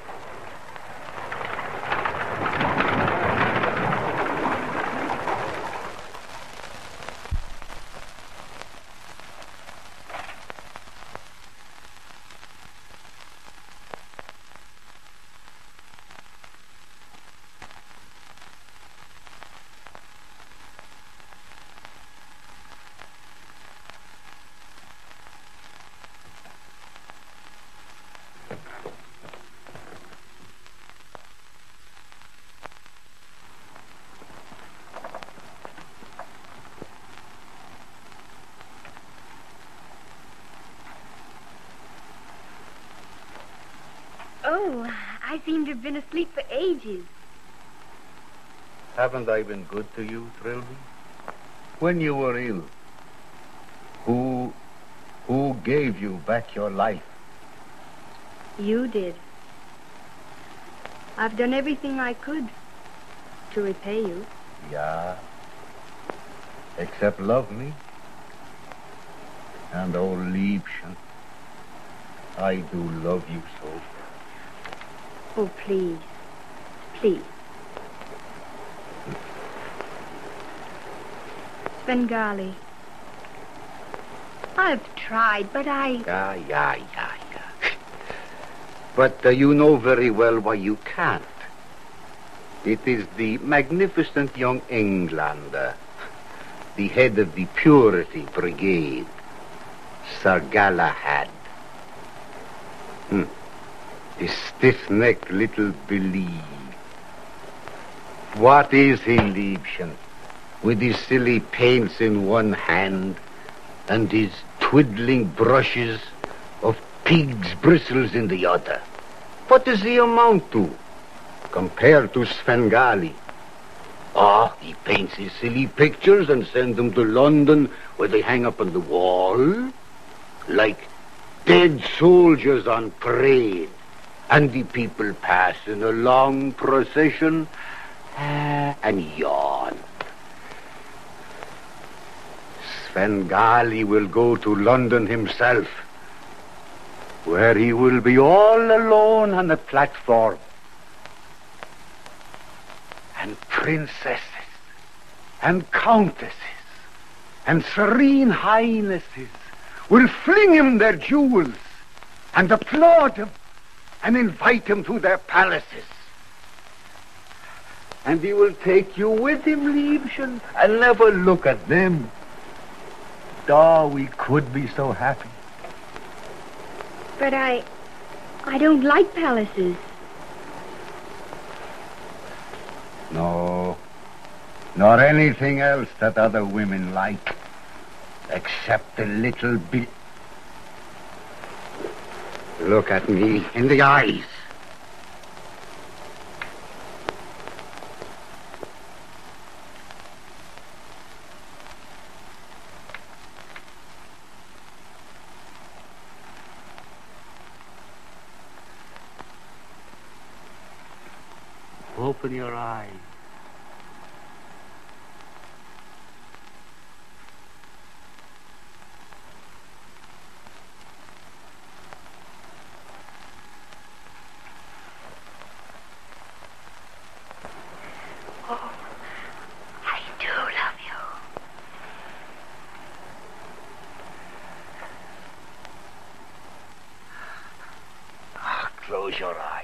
Speaker 10: Oh, I seem to have been asleep for ages.
Speaker 1: Haven't I been good to you, Trilby? When you were ill, who, who gave you back your life?
Speaker 10: You did. I've done everything I could to repay you.
Speaker 1: Yeah. Except love me. And oh, Liebchen, I do love you so.
Speaker 10: Oh, please. Please. Svengali. I've tried, but I.
Speaker 1: Yeah, yeah, yeah, yeah. But uh, you know very well why you can't. It is the magnificent young Englander, the head of the Purity Brigade, Sir Galahad. Hmm. The stiff-necked little Billy. What is he, Liebchen? With his silly paints in one hand and his twiddling brushes of pig's bristles in the other. What does he amount to compared to Svengali? Ah, he paints his silly pictures and sends them to London where they hang up on the wall like dead soldiers on parade. And the people pass in a long procession ah, and yawn. Svengali will go to London himself, where he will be all alone on the platform. And princesses, and countesses, and serene highnesses will fling him their jewels, and applaud him, and invite him to their palaces. And he will take you with him, Liebchen, and never look at them. Oh, we could be so happy.
Speaker 10: But I. I don't like palaces.
Speaker 1: No, nor anything else that other women like, except a little bit. Look at me in the eyes. Open your eyes.
Speaker 10: Oh, I do love you.
Speaker 1: Ah, close your eyes.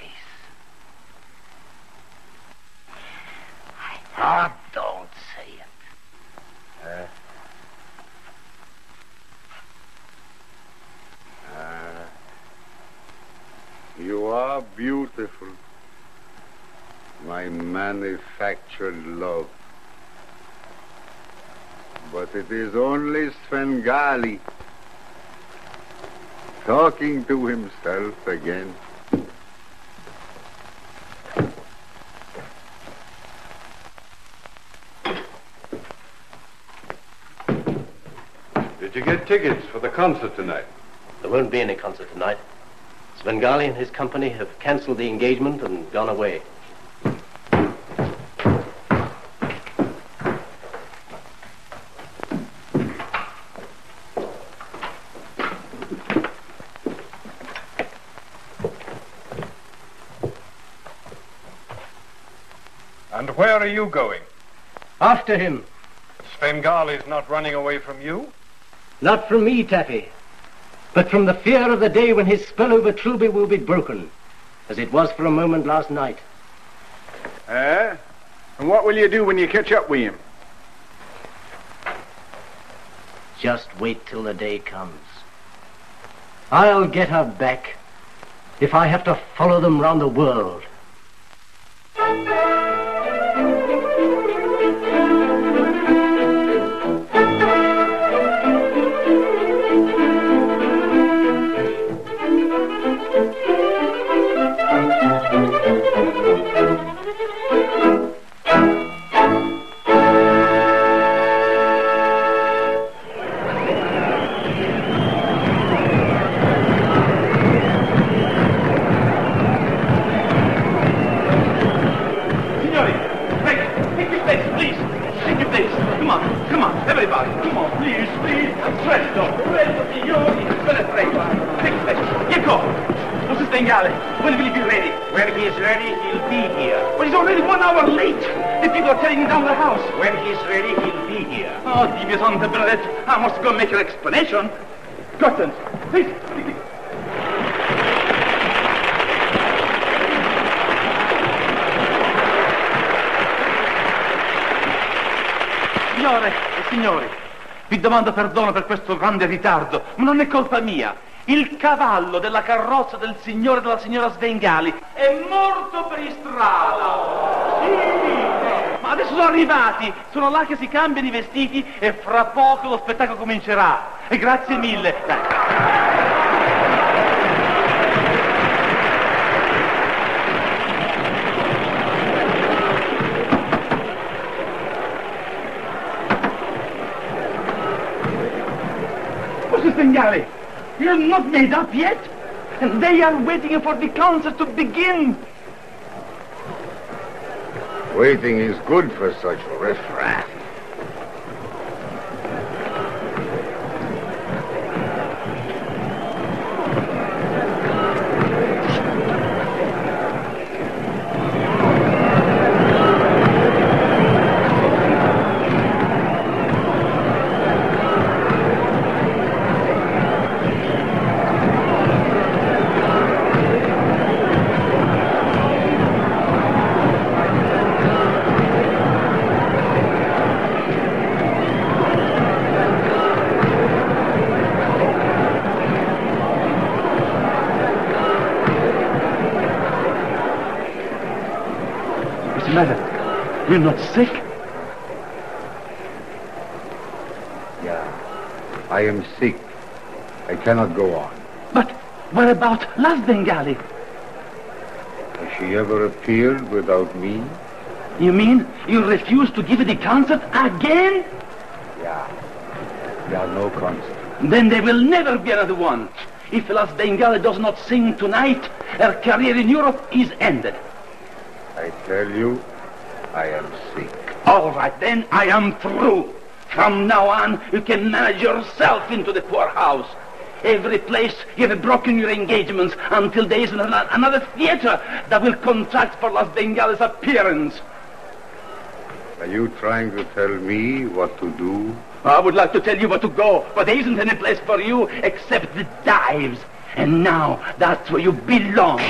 Speaker 1: Ah, don't say it. Uh, uh, you are beautiful, my manufactured love. But it is only Svengali talking to himself again.
Speaker 11: Did you get tickets for the concert tonight?
Speaker 9: There won't be any concert tonight. Svengali and his company have cancelled the engagement and gone away.
Speaker 8: And where are you going?
Speaker 9: After him.
Speaker 8: Svengali's not running away from you?
Speaker 9: Not from me, Taffy, but from the fear of the day when his spell over Trilby will be broken, as it was for a moment last night.
Speaker 8: Eh? And what will you do when you catch up with him?
Speaker 9: Just wait till the day comes. I'll get her back if I have to follow them round the world.
Speaker 14: Explanation. Curtains, please. Signore e signori, vi domando perdono per questo grande ritardo, ma non è colpa mia. Il cavallo della carrozza del signore e della signora Svengali è morto per strada. Sono arrivati, sono là che si cambiano i vestiti e fra poco lo spettacolo comincerà. E grazie mille. Dai. Svengali, you're not made up yet. And they are waiting for the concert to begin.
Speaker 1: Waiting is good for such riffraff.
Speaker 14: You're not sick?
Speaker 1: Yeah. I am sick. I cannot go on.
Speaker 14: But what about La Svengali?
Speaker 1: Has she ever appeared without me?
Speaker 14: You mean you refuse to give the concert again?
Speaker 1: Yeah. There are no concerts.
Speaker 14: Then there will never be another one. If La Svengali does not sing tonight, her career in Europe is ended.
Speaker 1: I tell you, I am sick.
Speaker 14: All right, then I am through. From now on, you can manage yourself into the poorhouse. Every place you have broken your engagements until there is an- another theater that will contract for La Svengali's appearance.
Speaker 1: Are you trying to tell me what to do?
Speaker 14: I would like to tell you where to go, but there isn't any place for you except the dives. And now that's where you belong.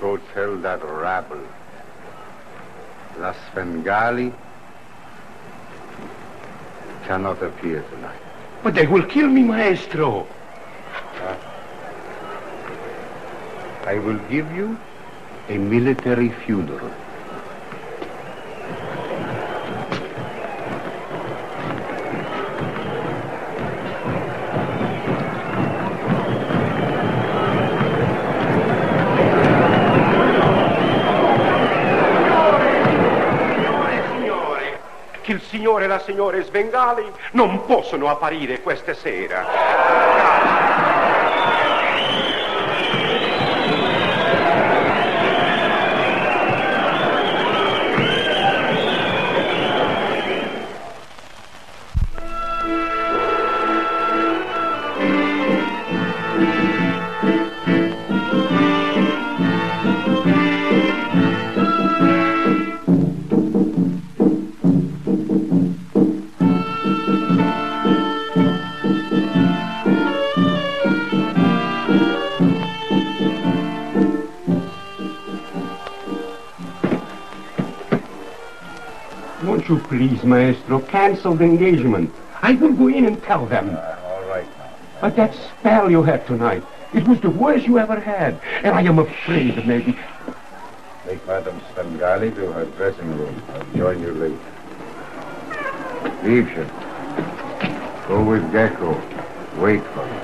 Speaker 1: Go tell that rabble. La Svengali cannot appear tonight.
Speaker 4: But they will kill me, maestro.
Speaker 1: I will give you a military funeral.
Speaker 4: Signore e la signora Svengali non possono apparire questa sera. Please, maestro, cancel the engagement? I will go in and tell them.
Speaker 1: Uh, all right.
Speaker 4: But that spell you had tonight, it was the worst you ever had. And I am afraid that maybe...
Speaker 1: Take Madame Svengali to her dressing room. I'll join you later. Liebchen, go with Gecko. Wait for me.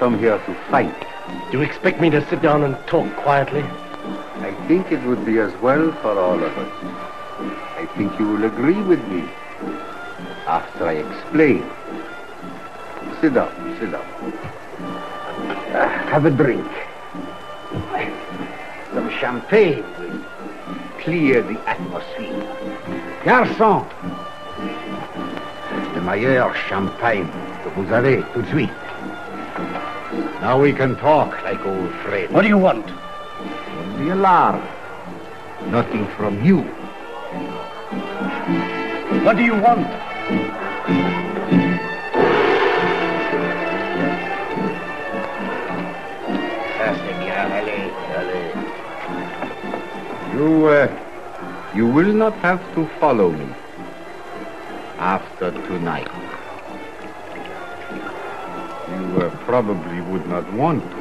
Speaker 1: Come here to fight.
Speaker 9: Do you expect me to sit down and talk quietly?
Speaker 1: I think it would be as well for all of us. I think you will agree with me after I explain. Sit down, sit down. Ah, have a drink. Some champagne will clear the atmosphere. Garçon! Le meilleur champagne que vous avez tout de suite. Now we can talk like old friends.
Speaker 9: What do you want?
Speaker 1: The alarm. Nothing from you.
Speaker 9: What do you want?
Speaker 1: You, uh, you will not have to follow me after tonight. You uh, probably would not want to.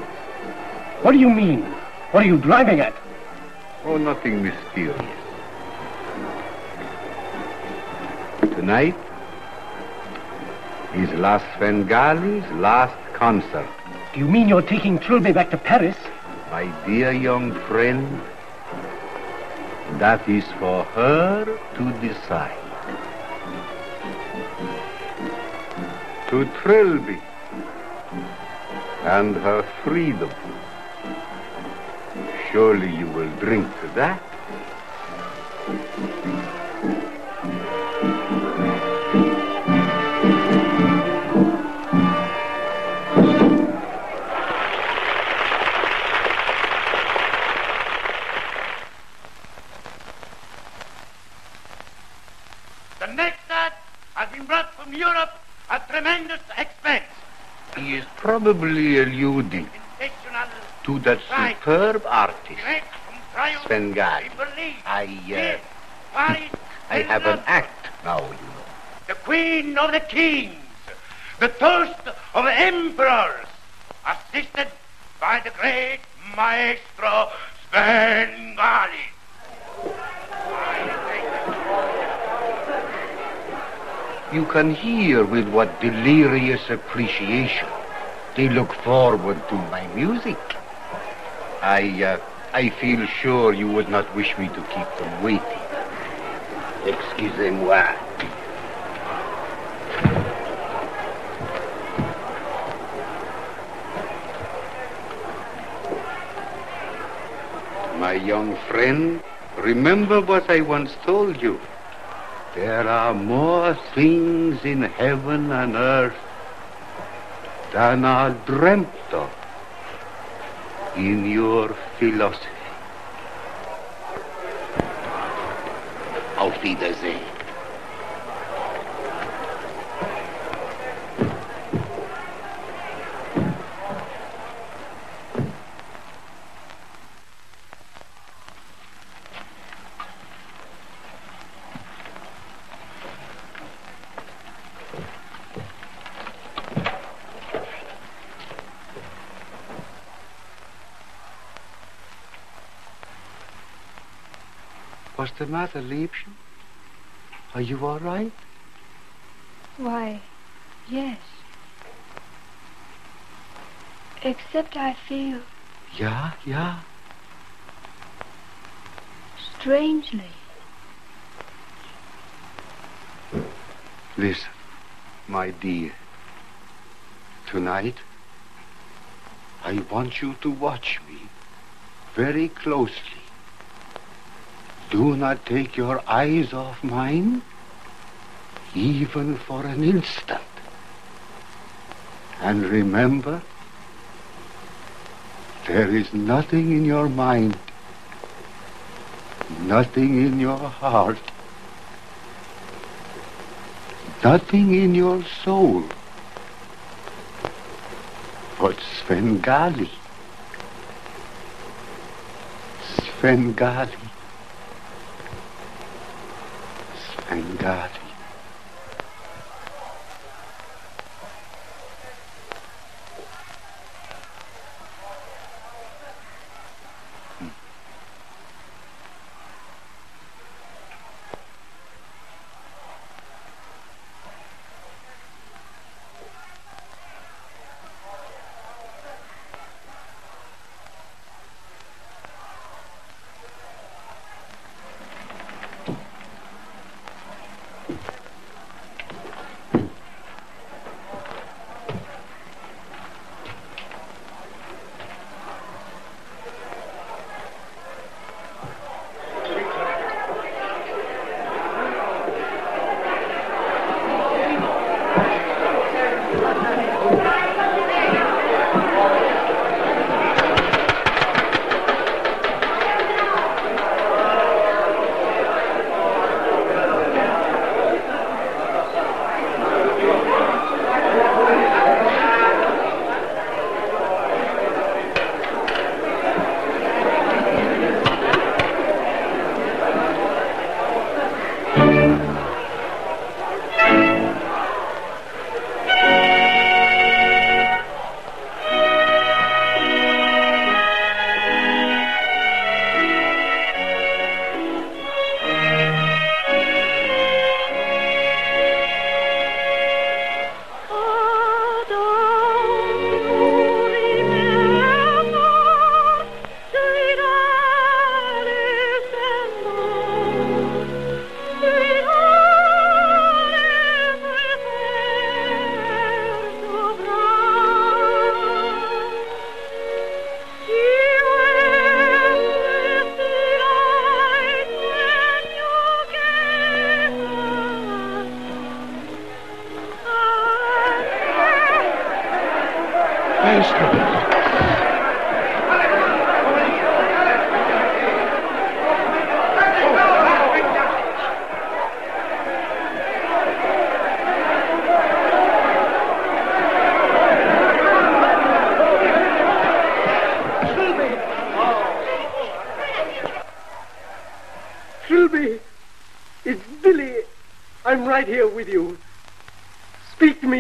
Speaker 9: What do you mean? What are you driving at?
Speaker 1: Oh, nothing mysterious. Tonight is La Svengali's last concert.
Speaker 9: Do you mean you're taking Trilby back to Paris?
Speaker 1: My dear young friend, that is for her to decide. To Trilby and her freedom. Surely you will drink to that. Probably alluding to that superb artist, Svengali. I, uh, I have an act now, you know.
Speaker 17: The queen of the kings, the toast of emperors, assisted by the great maestro Svengali.
Speaker 1: You can hear with what delirious appreciation they look forward to my music. I, uh, I feel sure you would not wish me to keep them waiting. Excusez-moi. My young friend, remember what I once told you. There are more things in heaven and earth than are dreamt of in your philosophy. Auf Wiedersehen. What's the matter, Liebchen? Are you all right?
Speaker 10: Why, yes. Except I feel
Speaker 1: Yeah, yeah.
Speaker 10: strangely.
Speaker 1: Listen, my dear. Tonight, I want you to watch me very closely. Do not take your eyes off mine, even for an instant. And remember, there is nothing in your mind, nothing in your heart, nothing in your soul but Svengali. Svengali. Svengali.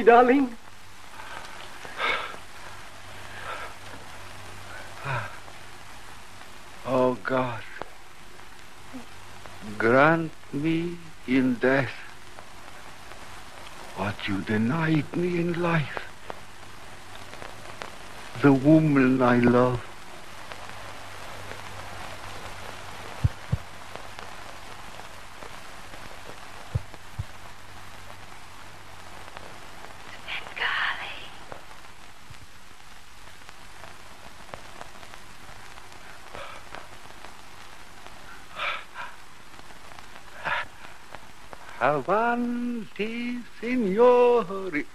Speaker 18: Darling. Ah.
Speaker 1: Oh God, grant me in death what you denied me in life. The woman I love. Avanti, signori.